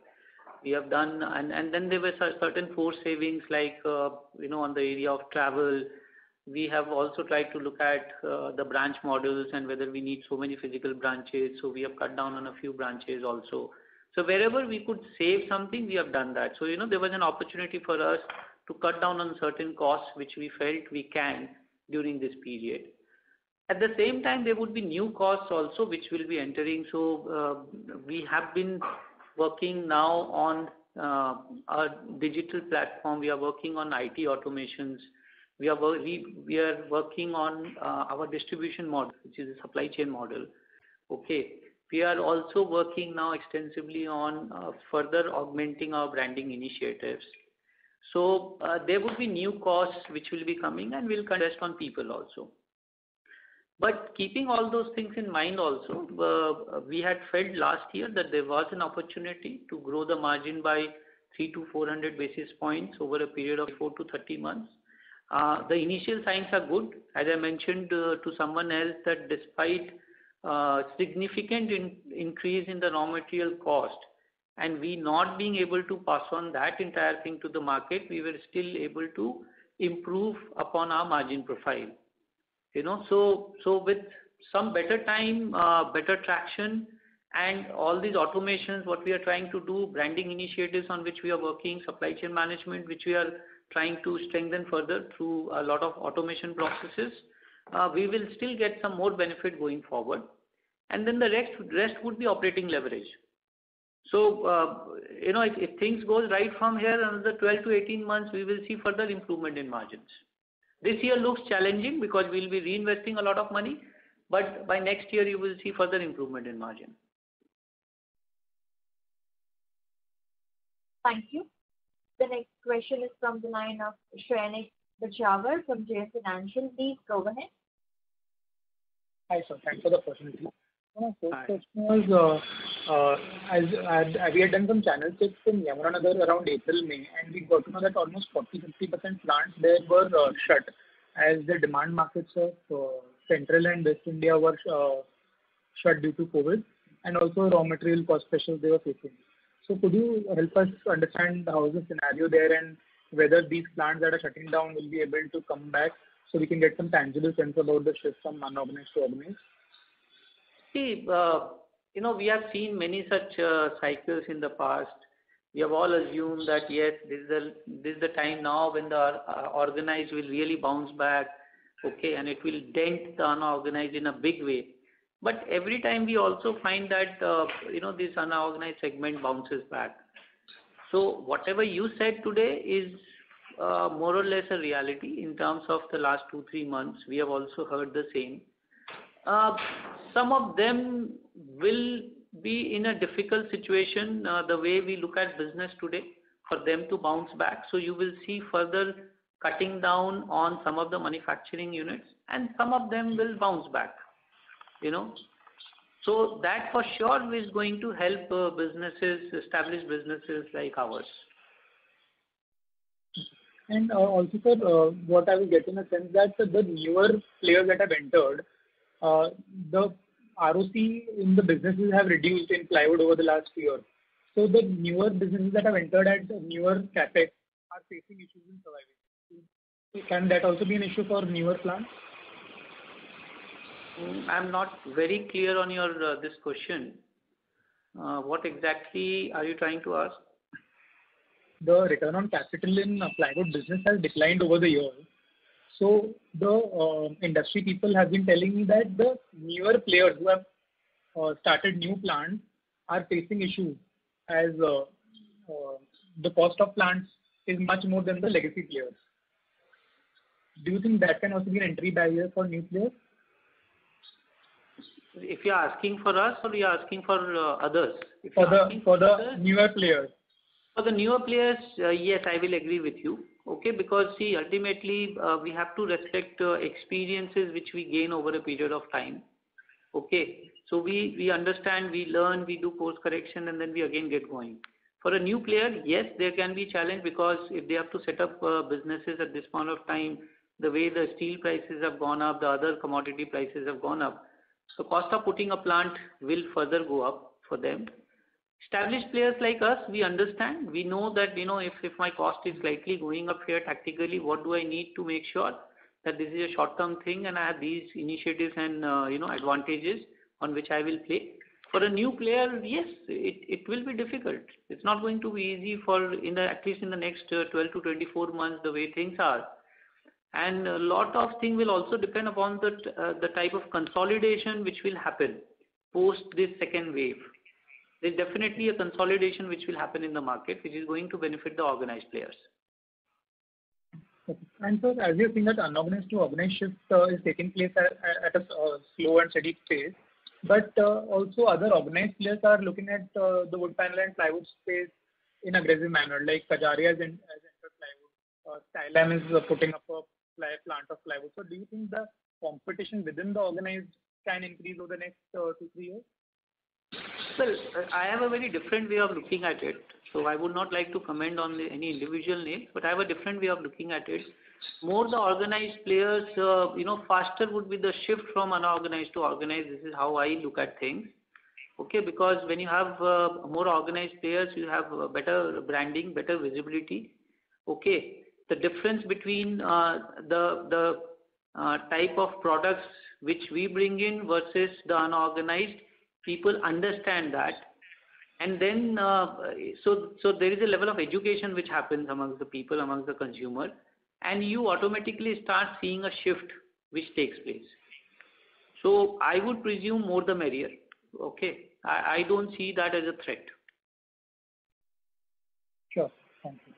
There were certain forced savings like uh you know on the area of travel. We have also tried to look at the branch models and whether we need so many physical branches. So we have cut down on a few branches also. So wherever we could save something, we have done that. So you know there was an opportunity for us to cut down on certain costs, which we felt we can during this period. At the same time, there would be new costs also, which we'll be entering. So, we have been working now on uh, our digital platform. We are working on IT automations. We are we are working on uh, our distribution model, which is a supply chain model. Okay. We are also working now extensively on uh, further augmenting our branding initiatives. So, there will be new costs which will be coming, and we'll invest on people also. But keeping all those things in mind also, uh, we had felt last year that there was an opportunity to grow the margin by 300-400 basis points over a period of 4-30 months. Uh, the initial signs are good. As I mentioned uh, to someone else, that despite significant increase in the raw material cost and we not being able to pass on that entire thing to the market, we were still able to improve upon our margin profile. With some better time, better traction, and all these automations, what we are trying to do, branding initiatives on which we are working, supply chain management, which we are trying to strengthen further through a lot of automation processes, we will still get some more benefit going forward. And then the rest would be operating leverage. So uh you know, if things goes right from here, another 12-18 months, we will see further improvement in margins. This year looks challenging because we'll be reinvesting a lot of money, but by next year, you will see further improvement in margin. Thank you. The next question is from the line of Shrenik Bachhawar from JM Financial. Please go ahead. Hi, sir. Thanks for the opportunity. My first question was, uh, uh, as uh, we had done some channel checks in Yamunanagar around April, May, and we got to know that almost 40%-50% plants there were shut as the demand markets of Central and West India were shut due to COVID, and also raw material cost pressures they were facing. So could you help us understand how is the scenario there and whether these plants that are shutting down will be able to come back so we can get some tangible sense about the shift from unorganized to organized? See, uh, you know, we have seen many such uh, cycles in the past. We have all assumed that, yes, this is the time now when the uh, organized will really bounce back, okay, and it will dent the unorganized in a big way. But every time we also find that you know, this unorganized segment bounces back. So whatever you said today is more or less a reality in terms of the last two, three months. We have also heard the same. Uh, some of them will be in a difficult situation, uh, the way we look at business today, for them to bounce back. So you will see further cutting down on some of the manufacturing units, and some of them will bounce back. You know. So that for sure is going to help uh, businesses, established businesses like ours. And also, sir, what I was getting a sense that the newer players that have entered, Uh, the ROC in the businesses have reduced in plywood over the last year. The newer businesses that have entered at newer CapEx are facing issues in surviving. Can that also be an issue for newer plants? Mm, I'm not very clear on your uh, this question. Uh, what exactly are you trying to ask? The return on capital in plywood business has declined over the years. So the um, industry people have been telling me that the newer players who have uh, started new plants are facing issues as uh, uh, the cost of plants is much more than the legacy players. Do you think that can also be an entry barrier for new players? If you're asking for us or you're asking for others? For the newer players. For the newer players, yes, I will agree with you. Okay. Because, see, ultimately, uh, we have to respect uh, experiences which we gain over a period of time. Okay. So we we understand, we learn, we do course correction, and then we again get going. For a new player, yes, there can be challenge because if they have to set up uh, businesses at this point of time, the way the steel prices have gone up, the other commodity prices have gone up. So cost of putting a plant will further go up for them. Established players like us, we understand. We know that you know if my cost is slightly going up here tactically, what do I need to make sure that this is a short-term thing and I have these initiatives and uh you know advantages on which I will play. For a new player, yes, it will be difficult. It's not going to be easy for in the at least in the next 12 to 24 months, the way things are. And a lot of things will also depend upon the type of consolidation which will happen post this second wave. There's definitely a consolidation which will happen in the market, which is going to benefit the organized players. Okay. Sir, as you're saying that unorganized to organized shift uh, is taking place at a uh, slow and steady pace, but uh, also other organized players are looking at the wood panel and plywood space in aggressive manner, like Kajaria has entered plywood. Stylam is putting up a plant of plywood. So do you think the competition within the organized can increase over the next two, three years? Well, I have a very different way of looking at it. So I would not like to comment on any individual name, but I have a different way of looking at it. More the organized players, uh, you know, faster would be the shift from unorganized to organized. This is how I look at things. Okay. Because when you have uh, more organized players, you have better branding, better visibility. Okay. The difference between uh, the type of products which we bring in versus the unorganized, people understand that. And then uh so so there is a level of education which happens amongst the people, amongst the consumer, and you automatically start seeing a shift which takes place. So I would presume more the merrier. Okay. I don't see that as a threat. Sure. Thank you.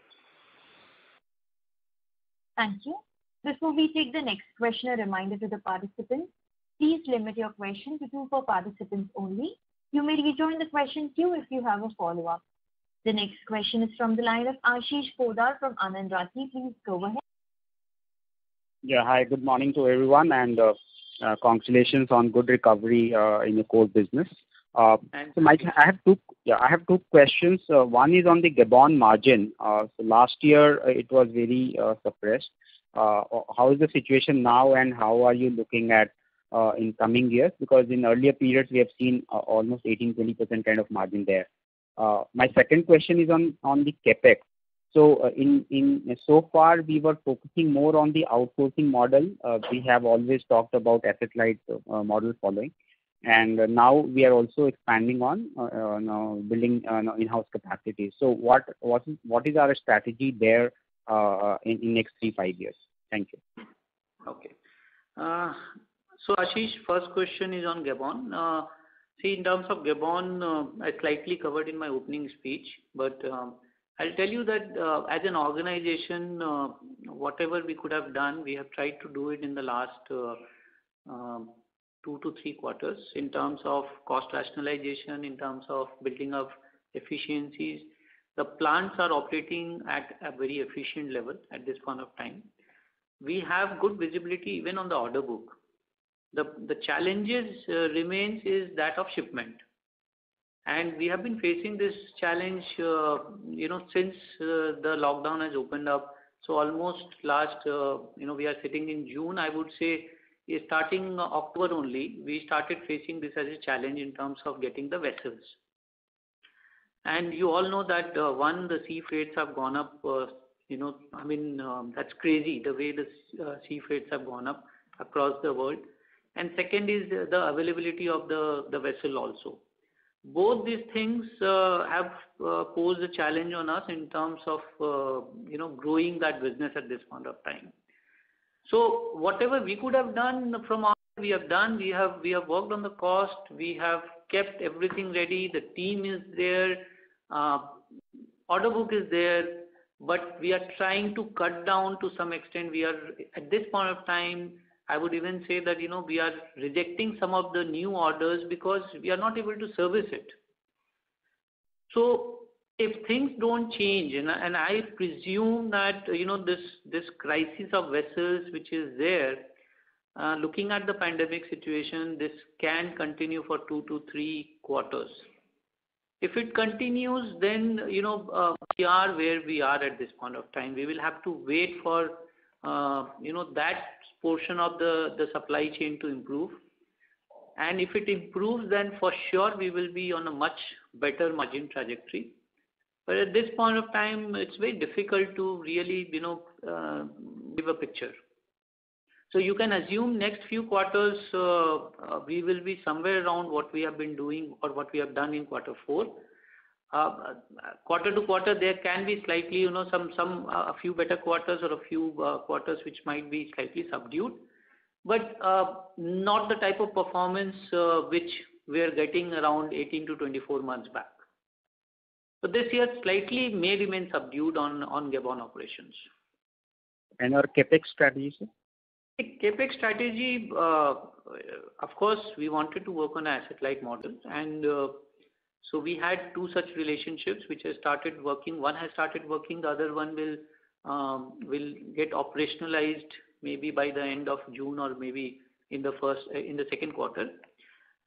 Thank you. Before we take the next question, a reminder to the participants, please limit your question to two per participant only. You may rejoin the question queue if you have a follow-up. The next question is from the line of Ashish Poddar from Anand Rathi. Please go ahead. Yeah. Hi, good morning to everyone, and uh, uh, congratulations on good recovery uh, in the core business. Thanks. I have two questions. One is on the Gabon margin. So last year it was very suppressed. How is the situation now, and how are you looking at Uh, in coming years? Because in earlier periods, we have seen uh, almost 18%-20% kind of margin there. Uh, my second question is on the CapEx. So in in so far we were focusing more on the outsourcing model. We have always talked about asset-light model following, and now we are also expanding on building in-house capacity. So what what is our strategy there in next three, five years? Thank you. Okay. Ashish, first question is on Gabon. Uh, see, in terms of Gabon, uh, I slightly covered in my opening speech, but um, I'll tell you that uh, as an organization, whatever we could have done, we have tried to do it in the last um, two to three quarters in terms of cost rationalization, in terms of building up efficiencies. The plants are operating at a very efficient level at this point of time. We have good visibility even on the order book. The challenges uh, remains is that of shipment. And we have been facing this challenge uh, you know, since uh, the lockdown has opened up. So almost last, you know, we are sitting in June, I would say starting October only, we started facing this as a challenge in terms of getting the vessels. And you all know that, one, the sea freights have gone up. You know, I mean, um, that's crazy the way the sea freights have gone up across the world. And second is the availability of the vessel also. Both these things uh, have uh, posed a challenge on us in terms of uh you know growing that business at this point of time. So, whatever we could have done from our end, we have done. We have we have worked on the cost. We have kept everything ready. The team is there. Uh, order book is there. But we are trying to cut down to some extent. We are at this point of time, I would even say that you know, we are rejecting some of the new orders because we are not able to service it. So if things don't change, and I presume that you know, this crisis of vessels which is there, looking at the pandemic situation, this can continue for two to three quarters. If it continues, then you know we are where we are at this point of time. We will have to wait for uh, you know, that portion of the supply chain to improve. And if it improves, then for sure we will be on a much better margin trajectory. But at this point of time, it's very difficult to really you know, uh give a picture. So you can assume next few quarters, we will be somewhere around what we have been doing or what we have done in quarter four. Quarter to quarter, there can be slightly you know, some some uh a few better quarters or a few uh, quarters which might be slightly subdued, but uh, not the type of performance uh, which we are getting around 18-24 months back. So this year slightly may remain subdued on Gabon operations. And our CapEx strategy, sir? CapEx strategy, of course, we wanted to work on asset-light model. So we had two such relationships which have started working. One has started working, the other one will um, will get operationalized maybe by the end of June or maybe in the uh, second quarter.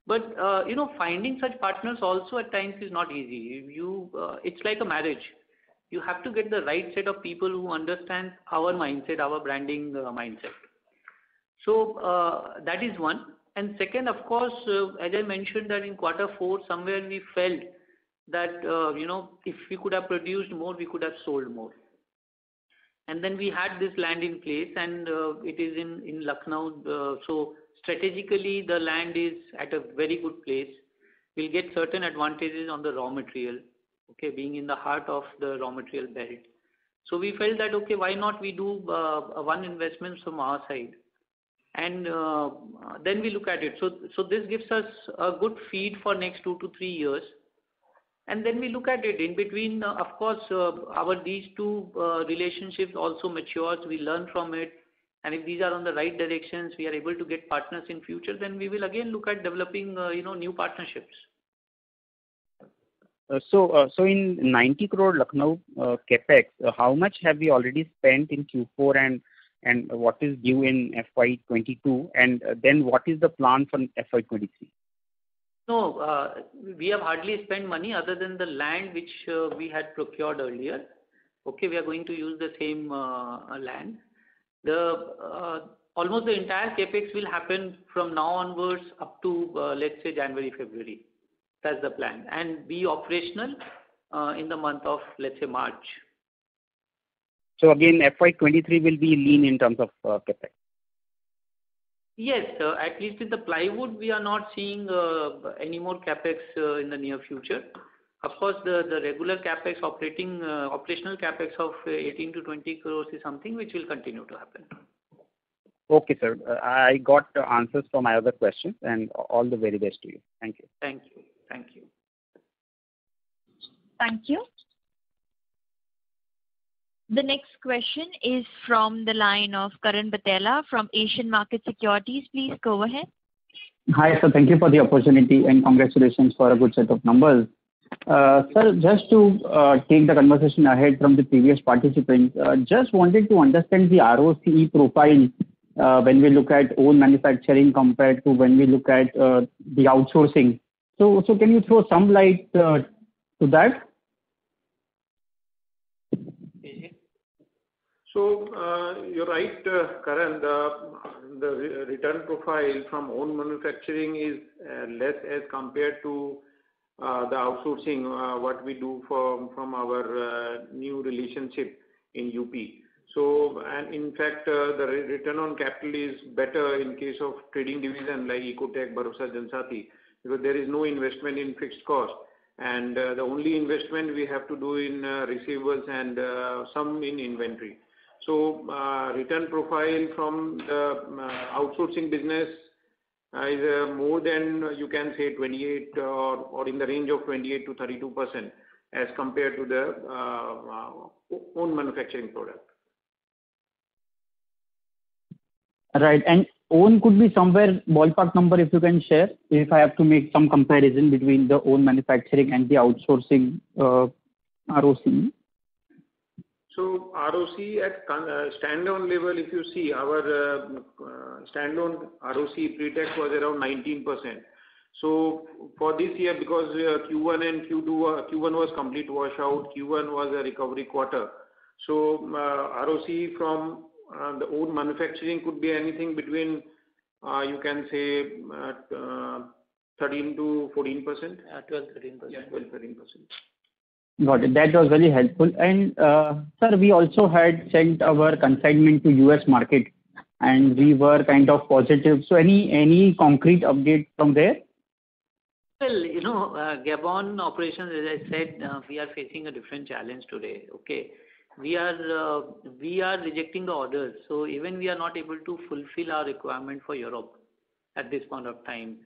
But uh, you know, finding such partners also at times is not easy. You, uh, it's like a marriage. You have to get the right set of people who understand our mindset, our branding mindset. So, that is one. Second, of course, uh, as I mentioned that in quarter four, somewhere we felt that uh you know, if we could have produced more, we could have sold more. And then we had this land in place, and uh, it is in Lucknow. Uh, so strategically, the land is at a very good place. We'll get certain advantages on the raw material, okay, being in the heart of the raw material belt. So we felt that, okay, why not we do one investment from our side? And uh, then we look at it. So so this gives us a good feed for next two to three years. And then we look at it. In between, uh, of course, uh, our these two relationships also matures. We learn from it. And if these are on the right directions, we are able to get partners in future, then we will again look at developing uh you know new partnerships. So, in 90 crore Lucknow CapEx, how much have we already spent in Q4 and what is due in FY 2022? What is the plan for FY 2023? No, uh, we have hardly spent money other than the land which uh, we had procured earlier. Okay, we are going to use the same uh, land. The almost the entire CapEx will happen from now onwards up to, let's say, January, February. That's the plan. And be operational in the month of, let's say, March. So again, FY 2023 will be lean in terms of uh, CapEx. Yes. At least in the plywood, we are not seeing uh, any more CapEx uh, in the near future. Of course, the regular CapEx, operating, operational CapEx of 18 crore-20 crore is something which will continue to happen. Okay, sir. I got the answers for my other questions, and all the very best to you. Thank you. Thank you. Thank you. Thank you. The next question is from the line of Karan Bhatelia from Asian Market Securities. Please go ahead. Hi, sir. Thank you for the opportunity, and congratulations for a good set of numbers. Uh, sir, just to uh, take the conversation ahead from the previous participant, uh, just wanted to understand the ROCE profile when we look at own manufacturing compared to when we look at the outsourcing. So so can you throw some light to that? Uh, you're right, uh, Karan. The return profile from own manufacturing is uh, less as compared to the outsourcing, what we do from our new relationship in UP. So and in fact, the return on capital is better in case of trading division like Ecotec, Bharosa Jansathi, because there is no investment in fixed cost. And uh the only investment we have to do in receivables and some in inventory. So uh, return profile from the uh, outsourcing business is uh, more than, you can say, 28% or in the range of 28%-32% as compared to the own manufacturing product. Right. And own could be somewhere, ballpark number, if you can share, if I have to make some comparison between the own manufacturing and the outsourcing ROCE. ROCE at uh, standalone level, if you see our uh, uh, standalone ROCE pre-tax was around 19%. So for this year, because Q1 and Q2 Q1 was complete washout, Q1 was a recovery quarter. ROCE from the own manufacturing could be anything between, you can say, 13%-14%. 12%-13%. Yeah, 12%-13%. Got it. That was very helpful. And, uh, sir, we also had sent our consignment to U.S. market, and we were kind of positive. So any any concrete update from there? Well, you know, uh, Gabon operations, as I said, uh, we are facing a different challenge today. Okay. We are rejecting the orders. So even we are not able to fulfill our requirement for Europe at this point of time.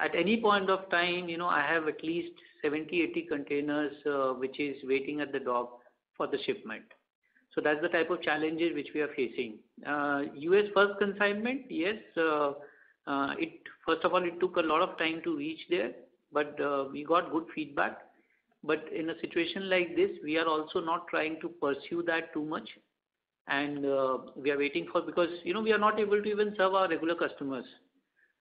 At any point of time, you know, I have at least 70, 80 containers uh, which is waiting at the dock for the shipment. So that's the type of challenges which we are facing. Uh, U.S. first consignment, yes. Uh, first of all, it took a lot of time to reach there, but we got good feedback. But in a situation like this, we are also not trying to pursue that too much. And we are waiting for, because you know we are not able to even serve our regular customers.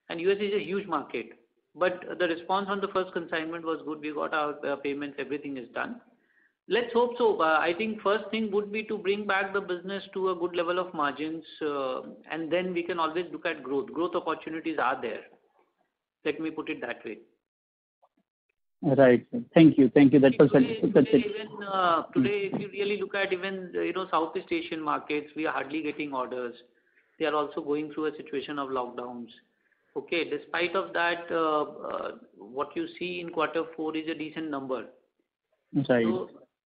And U.S. is a huge market. But the response on the first consignment was good. We got our uh, payments, everything is done. Let's hope so. Uh, I think first thing would be to bring back the business to a good level of margins, uh, and then we can always look at growth. Growth opportunities are there. Let me put it that way. Right. Thank you. Thank you. That's all. Today, if you really look at even you know, Southeast Asian markets, we are hardly getting orders. They are also going through a situation of lockdowns. Okay. Despite of that, uh, uh, what you see in quarter four is a decent number. Right.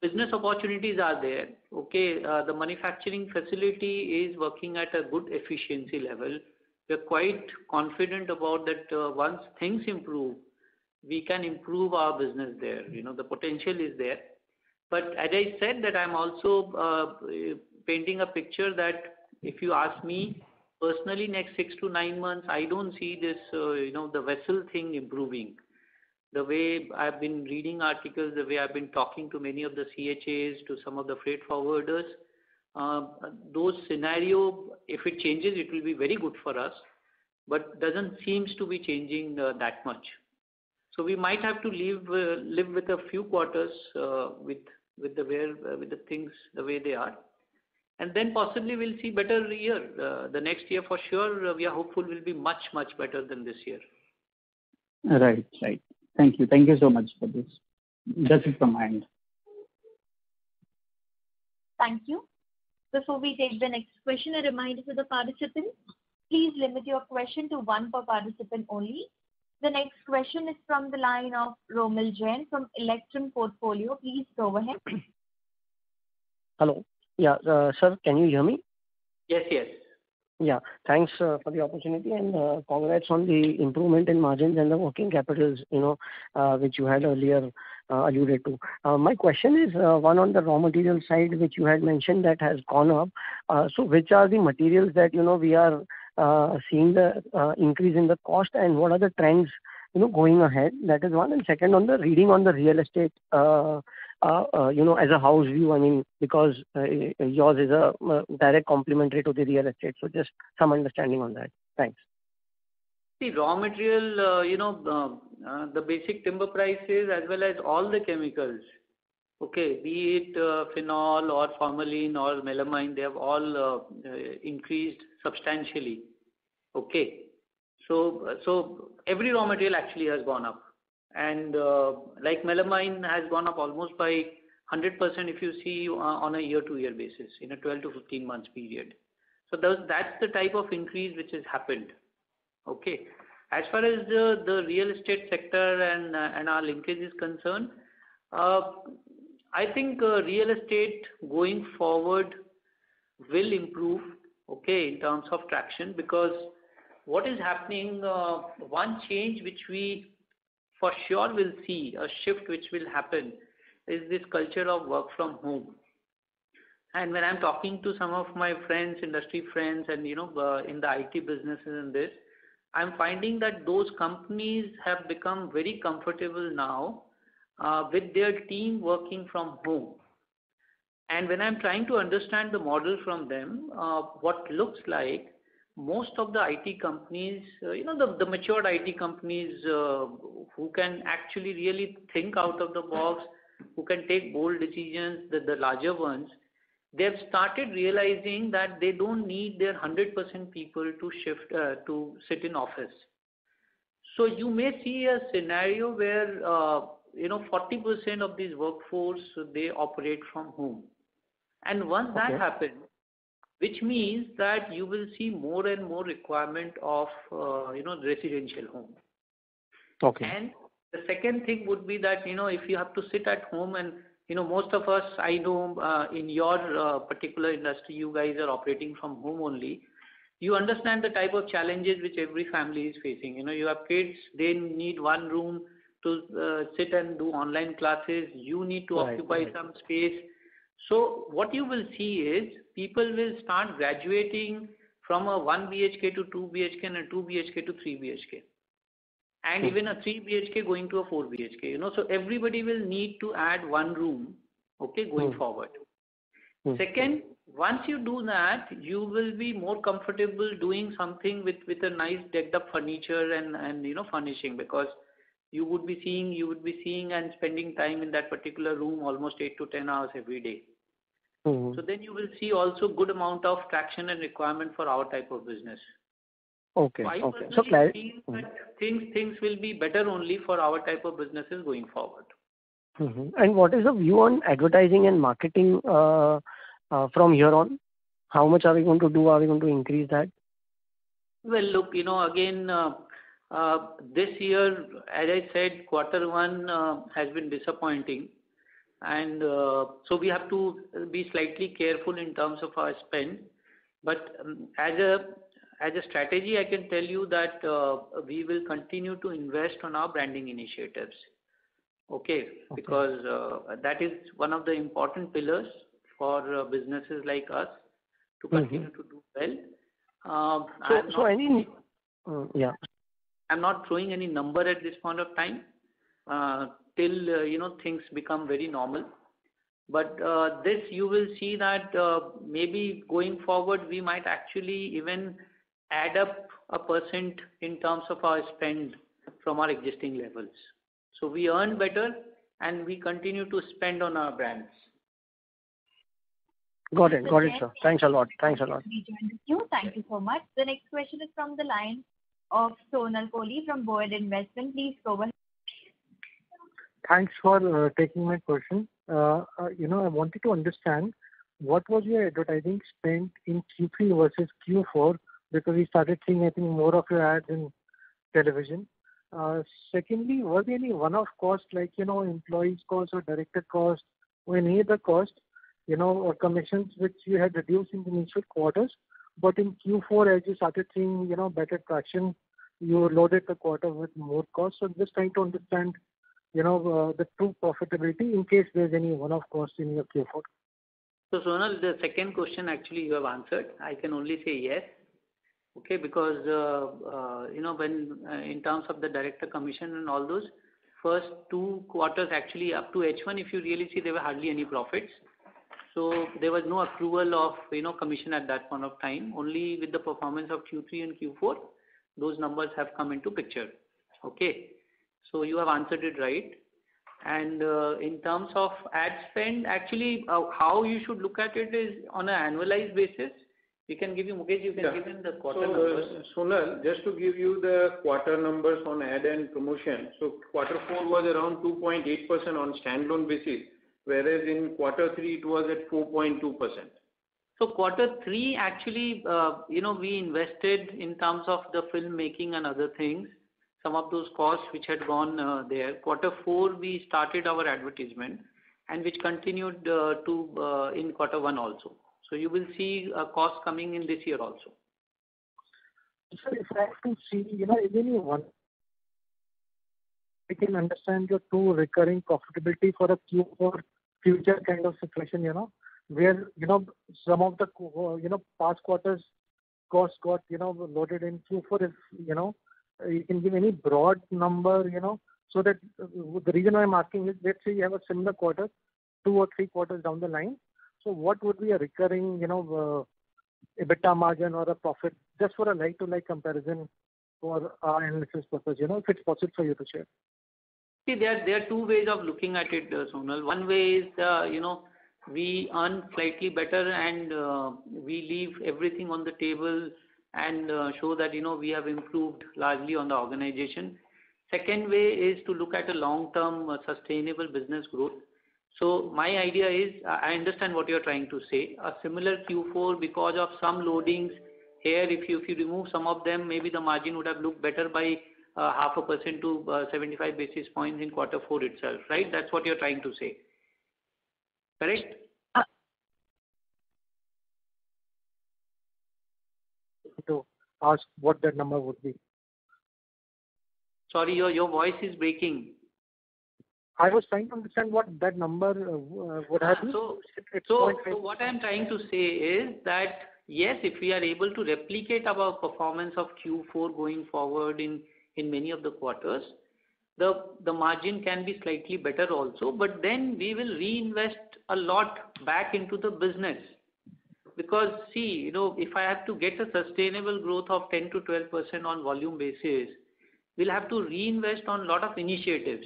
Business opportunities are there. Okay. Uh, the manufacturing facility is working at a good efficiency level. We're quite confident about that once things improve, we can improve our business there. You know, the potential is there. But as I said that I'm also painting a picture that if you ask me personally, next six to nine months, I don't see this, uh, you know, the vessel thing improving. The way I've been reading articles, the way I've been talking to many of the CHAs, to some of the freight forwarders, uh, those scenario, if it changes, it will be very good for us, but doesn't seems to be changing uh, that much. So we might have to live with a few quarters with with the way with the things the way they are. And then possibly we'll see better year. Uh, the next year for sure, uh, we are hopeful will be much, much better than this year. Right. Thank you. Thank you so much for this. That's it from my end. Thank you. Before we take the next question, a reminder to the participants, please limit your question to one per participant only. The next question is from the line of Romil Jain from Electrum Portfolio. Please go ahead. Hello. Yeah. Uh, sir, can you hear me? Yes. Yes. Yeah. Thanks uh, for the opportunity and uh, congrats on the improvement in margins and the working capitals you know, uh which you had earlier alluded to. My question is one on the raw material side, which you had mentioned that has gone up. So, which are the materials that you know we are seeing the increase in the cost, and what are the trends you know going ahead? That is one. And Second, on the reading on the real estate as a house view, I mean, because uh, uh, yours is a uh, direct complementary to the real estate. So just some understanding on that. Thanks. See, raw material, you know, the basic timber prices as well as all the chemicals, okay, be it phenol or formalin or melamine, they have all increased substantially. Okay. So so every raw material actually has gone up. And uh, like melamine has gone up almost by 100% if you see uh, on a year-to-year basis in a 12 to 15 months period. So that's the type of increase which has happened. Okay. As far as the real estate sector uh, and our linkage is concerned, I think real estate going forward will improve, okay, in terms of traction, because what is happening, one change which we for sure we'll see, a shift which will happen, is this culture of work from home. And when I'm talking to some of my friends, industry friends, and you know, uh, in the IT businesses and this, I'm finding that those companies have become very comfortable now with their team working from home. And when I'm trying to understand the model from them, what looks like most of the IT companies, uh, you know, the matured IT companies who can actually really think out of the box, who can take bold decisions, the larger ones, they've started realizing that they don't need their 100% people to shift uh to sit in office. So you may see a scenario where you know, 40% of this workforce, they operate from home. And once that happens, which means that you will see more and more requirement of uh you know residential home. Okay. And the second thing would be that, you know, if you have to sit at home and you know, most of us, I know uh, in your uh, particular industry, you guys are operating from home only. You understand the type of challenges which every family is facing. You know, you have kids, they need one room to uh, sit and do online classes. You need to occupy some space. So what you will see is people will start graduating from a 1 BHK to 2 BHK and a 2 BHK to 3 BHK. And hmm. even a 3 BHK going to a 4 BHK. You know, so everybody will need to add one room, okay, going hmm. forward. Hmm. Second, once you do that, you will be more comfortable doing something with a nice decked-up furniture and and you know furnishing, because you would be seeing you would be seeing and spending time in that particular room almost eight to ten hours every day. Mm-hmm. So then you will see also good amount of traction and requirement for our type of business. Okay. I personally feel mm-hmm. that things will be better only for our type of businesses going forward. Mm-hmm. And what is the view on advertising and marketing uh, uh, from here on? How much are we going to do? Are we going to increase that? Well, look, you know, again, uh, Uh, this year, as I said, quarter one uh, has been disappointing. And uh so we have to be slightly careful in terms of our spend. But um as a as a strategy, I can tell you that uh, we will continue to invest on our branding initiatives. Okay? Because that is one of the important pillars for businesses like us to mm-hmm. continue to do well. Um, Yeah. I'm not throwing any number at this point of time uh, till uh, you know things become very normal. But uh this, you will see that uh, maybe going forward, we might actually even add up a percent in terms of our spend from our existing levels. So we earn better, and we continue to spend on our brands. Got it, Got it, sir. Thanks a lot. Thanks a lot. Thank you so much. The next question is from the line of Sonal Kohli from Boyd Investment. Please go ahead. Thanks for uh, taking my question. Uh, uh, you know, I wanted to understand what was your advertising spend in Q3 versus Q4, because we started seeing, I think, more of your ads in television. Secondly, were there any one-off costs like you know, employees costs or director costs or any other costs, you know, or commissions which you had reduced in the initial quarters, in Q4, as you started seeing you know, better traction, you loaded the quarter with more costs? So, just trying to understand you know, uh, the true profitability in case there's any one-off costs in your Q4. So Sonal, the second question actually you have answered. I can only say yes. Okay? Because uh, uh, you know, when, in terms of the director commission and all those, first two quarters actually up to H1, if you really see, there were hardly any profits. So there was no accrual of you know commission at that point of time. Only with the performance of Q3 and Q4, those numbers have come into picture. Okay? So you have answered it right. And uh, in terms of ad spend, actually, uh, how you should look at it is on an annualized basis. We can give you, Mukesh, you can give him the quarter uh, numbers. Sonal, just to give you the quarter numbers on ad and promotion. So quarter four was around 2.8% on standalone basis, whereas in quarter three it was at 4.2%. So quarter three, actually, uh you know we invested in terms of the filmmaking and other things, some of those costs which had gone uh, there. Quarter four, we started our advertisement, and which continued uh, to uh, in quarter one also. So you will see costs coming in this year also. Sir, if I have to see, even one, I can understand your two recurring profitability for a Q4 future kind of situation, you know, where you know, some of the you know, past quarters costs got you know, loaded in Q4. If you know, you can give any broad number. You know, so that uh, the reason why I'm asking is, let's say you have a similar quarter two or three quarters down the line. So what would be a recurring you know, uh, EBITDA margin or a profit, just for a like-to-like comparison for our analysis purpose, you know, if it's possible for you to share. There are two ways of looking at it, uh, Sonal. One way is uh, you know, we earn slightly better and uh, we leave everything on the table and uh, show that you know we have improved largely on the organization. Second way is to look at a long-term sustainable business growth. So my idea is, I understand what you're trying to say. A similar Q4 because of some loadings here, if you remove some of them, maybe the margin would have looked better by Uh, 0.5% to uh, 75 basis points in quarter four itself, right? That's what you're trying to say. Correct? Uh, to ask what that number would be. Sorry, your voice is breaking. I was trying to understand what that number would have been. What I'm trying to say is that, yes, if we are able to replicate our performance of Q4 going forward in many of the quarters, the the margin can be slightly better also. But then we will reinvest a lot back into the business. Because, see, you know, if I have to get a sustainable growth of 10%-12% on volume basis, we'll have to reinvest on a lot of initiatives.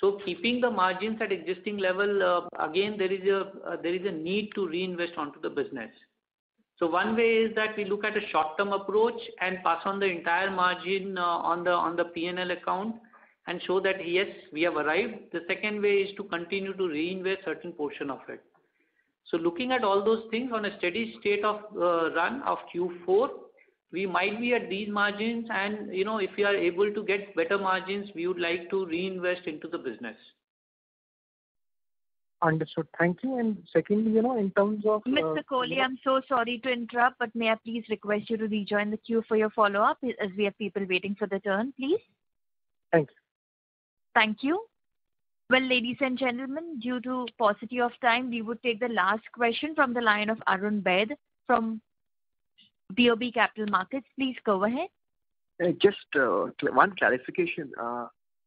So keeping the margins at existing level, again, there is a uh there is a need to reinvest onto the business. So one way is that we look at a short-term approach and pass on the entire margin uh, on the P&L account and show that, yes, we have arrived. The second way is to continue to reinvest certain portion of it. So looking at all those things on a steady state of uh, run of Q4, we might be at these margins and you know, if we are able to get better margins, we would like to reinvest into the business. Understood. Thank you. And secondly, you know, in terms of. Uh, Mr. Kohli, I'm so sorry to interrupt, but may I please request you to rejoin the queue for your follow-up, as we have people waiting for their turn, please. Thanks. Thank you. Well, ladies and gentlemen, due to paucity of time, we would take the last question from the line of Arun Baid from BOB Capital Markets. Please go ahead. Uh, just uh, one clarification.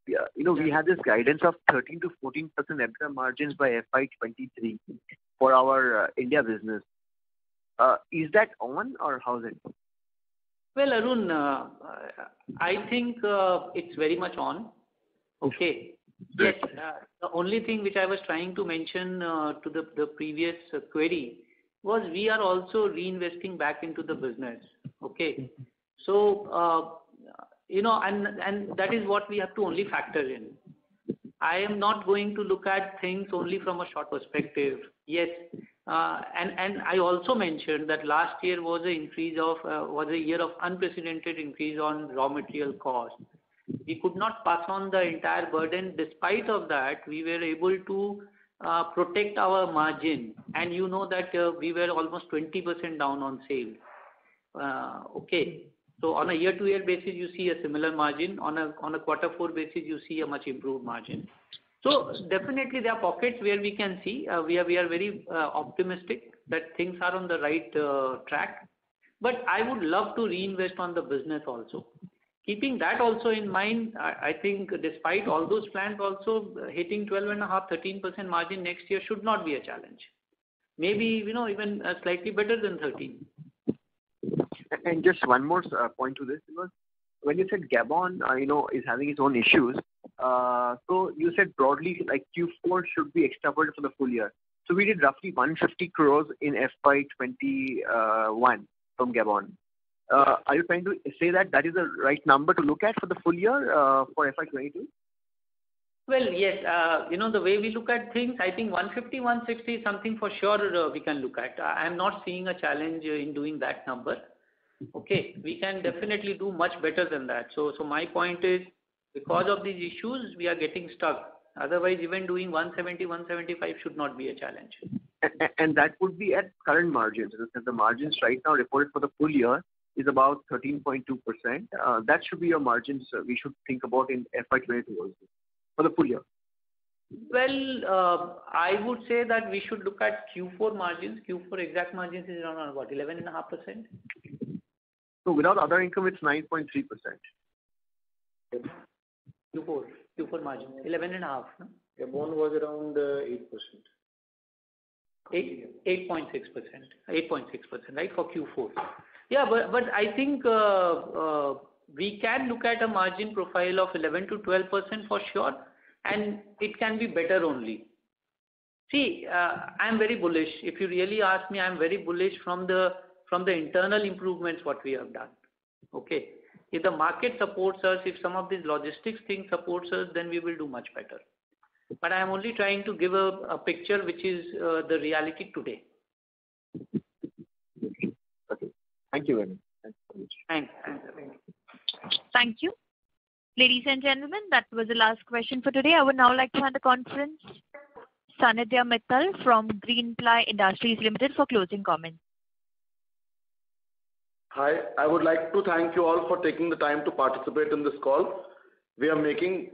You know, we have this guidance of 13%-14% EBITDA margins by FY 2023 for our uh, India business. Uh, is that on or how is it? Well, Arun, uh, I think it's very much on. Okay. Yes. The only thing which I was trying to mention to the previous query was we are also reinvesting back into the business. Okay. That is what we have to only factor in. I am not going to look at things only from a short perspective. Yes. Uh, and I also mentioned that last year was an increase of uh was a year of unprecedented increase on raw material cost. We could not pass on the entire burden. Despite of that, we were able to uh, protect our margin. And you know that uh, we were almost 20% down on sales. Okay. So on a year-to-year basis, you see a similar margin. On a on a quarter four basis, you see a much improved margin. So definitely there are pockets where we can see. Uh, we are very uh, optimistic that things are on the right uh, track. But I would love to reinvest on the business also. Keeping that also in mind, I think despite all those plans also, hitting 12.5%, 13% margin next year should not be a challenge. Maybe you know even slightly better than 13%. And just one more uh, point to this, because when you said Gabon uh, you know, is having its own issues, uh, so you said broadly like Q4 should be extrapolated for the full year. So we did roughly 150 crores in FY 2021 from Gabon. Are you trying to say that that is the right number to look at for the full year for FY 2022? Well, yes. You know, the way we look at things, I think 150, 160 is something for sure we can look at. I'm not seeing a challenge in doing that number. Okay. We can definitely do much better than that. So so my point is, because of these issues, we are getting stuck. Otherwise, even doing 170, 175 should not be a challenge. And that would be at current margins. The margins right now reported for the full year is about 13.2%. Uh, that should be your margins uh, we should think about in FY 2022 also, for the full year. Well, uh, I would say that we should look at Q4 margins. Q4 exact margins is around what, 11.5%? So without other income, it's 9.3%. Q4 Q4 margin, 11.5, no? Gabon was around 8%. 8.6%, 8.6%, right, for Q4. Yeah, but I think uh, uh, we can look at a margin profile of 11%-12% for sure, and it can be better only. See, uh, I'm very bullish. If you really ask me, I'm very bullish from the internal improvements what we have done. Okay. If the market supports us, if some of these logistics things supports us, then we will do much better. But I am only trying to give a picture which is uh, the reality today. Okay. Thank you very much. Thanks. Thank you. Ladies and gentlemen, that was the last question for today. I would now like to hand the conference Sanidhya Mittal from Greenply Industries Limited for closing comments. Hi. I would like to thank you all for taking the time to participate in this call. We are making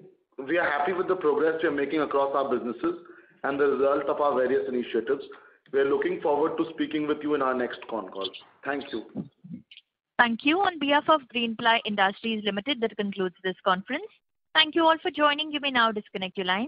we are happy with the progress we are making across our businesses and the result of our various initiatives. We are looking forward to speaking with you in our next con call. Thank you. Thank you. On behalf of Greenply Industries Limited, that concludes this conference. Thank you all for joining. You may now disconnect your line.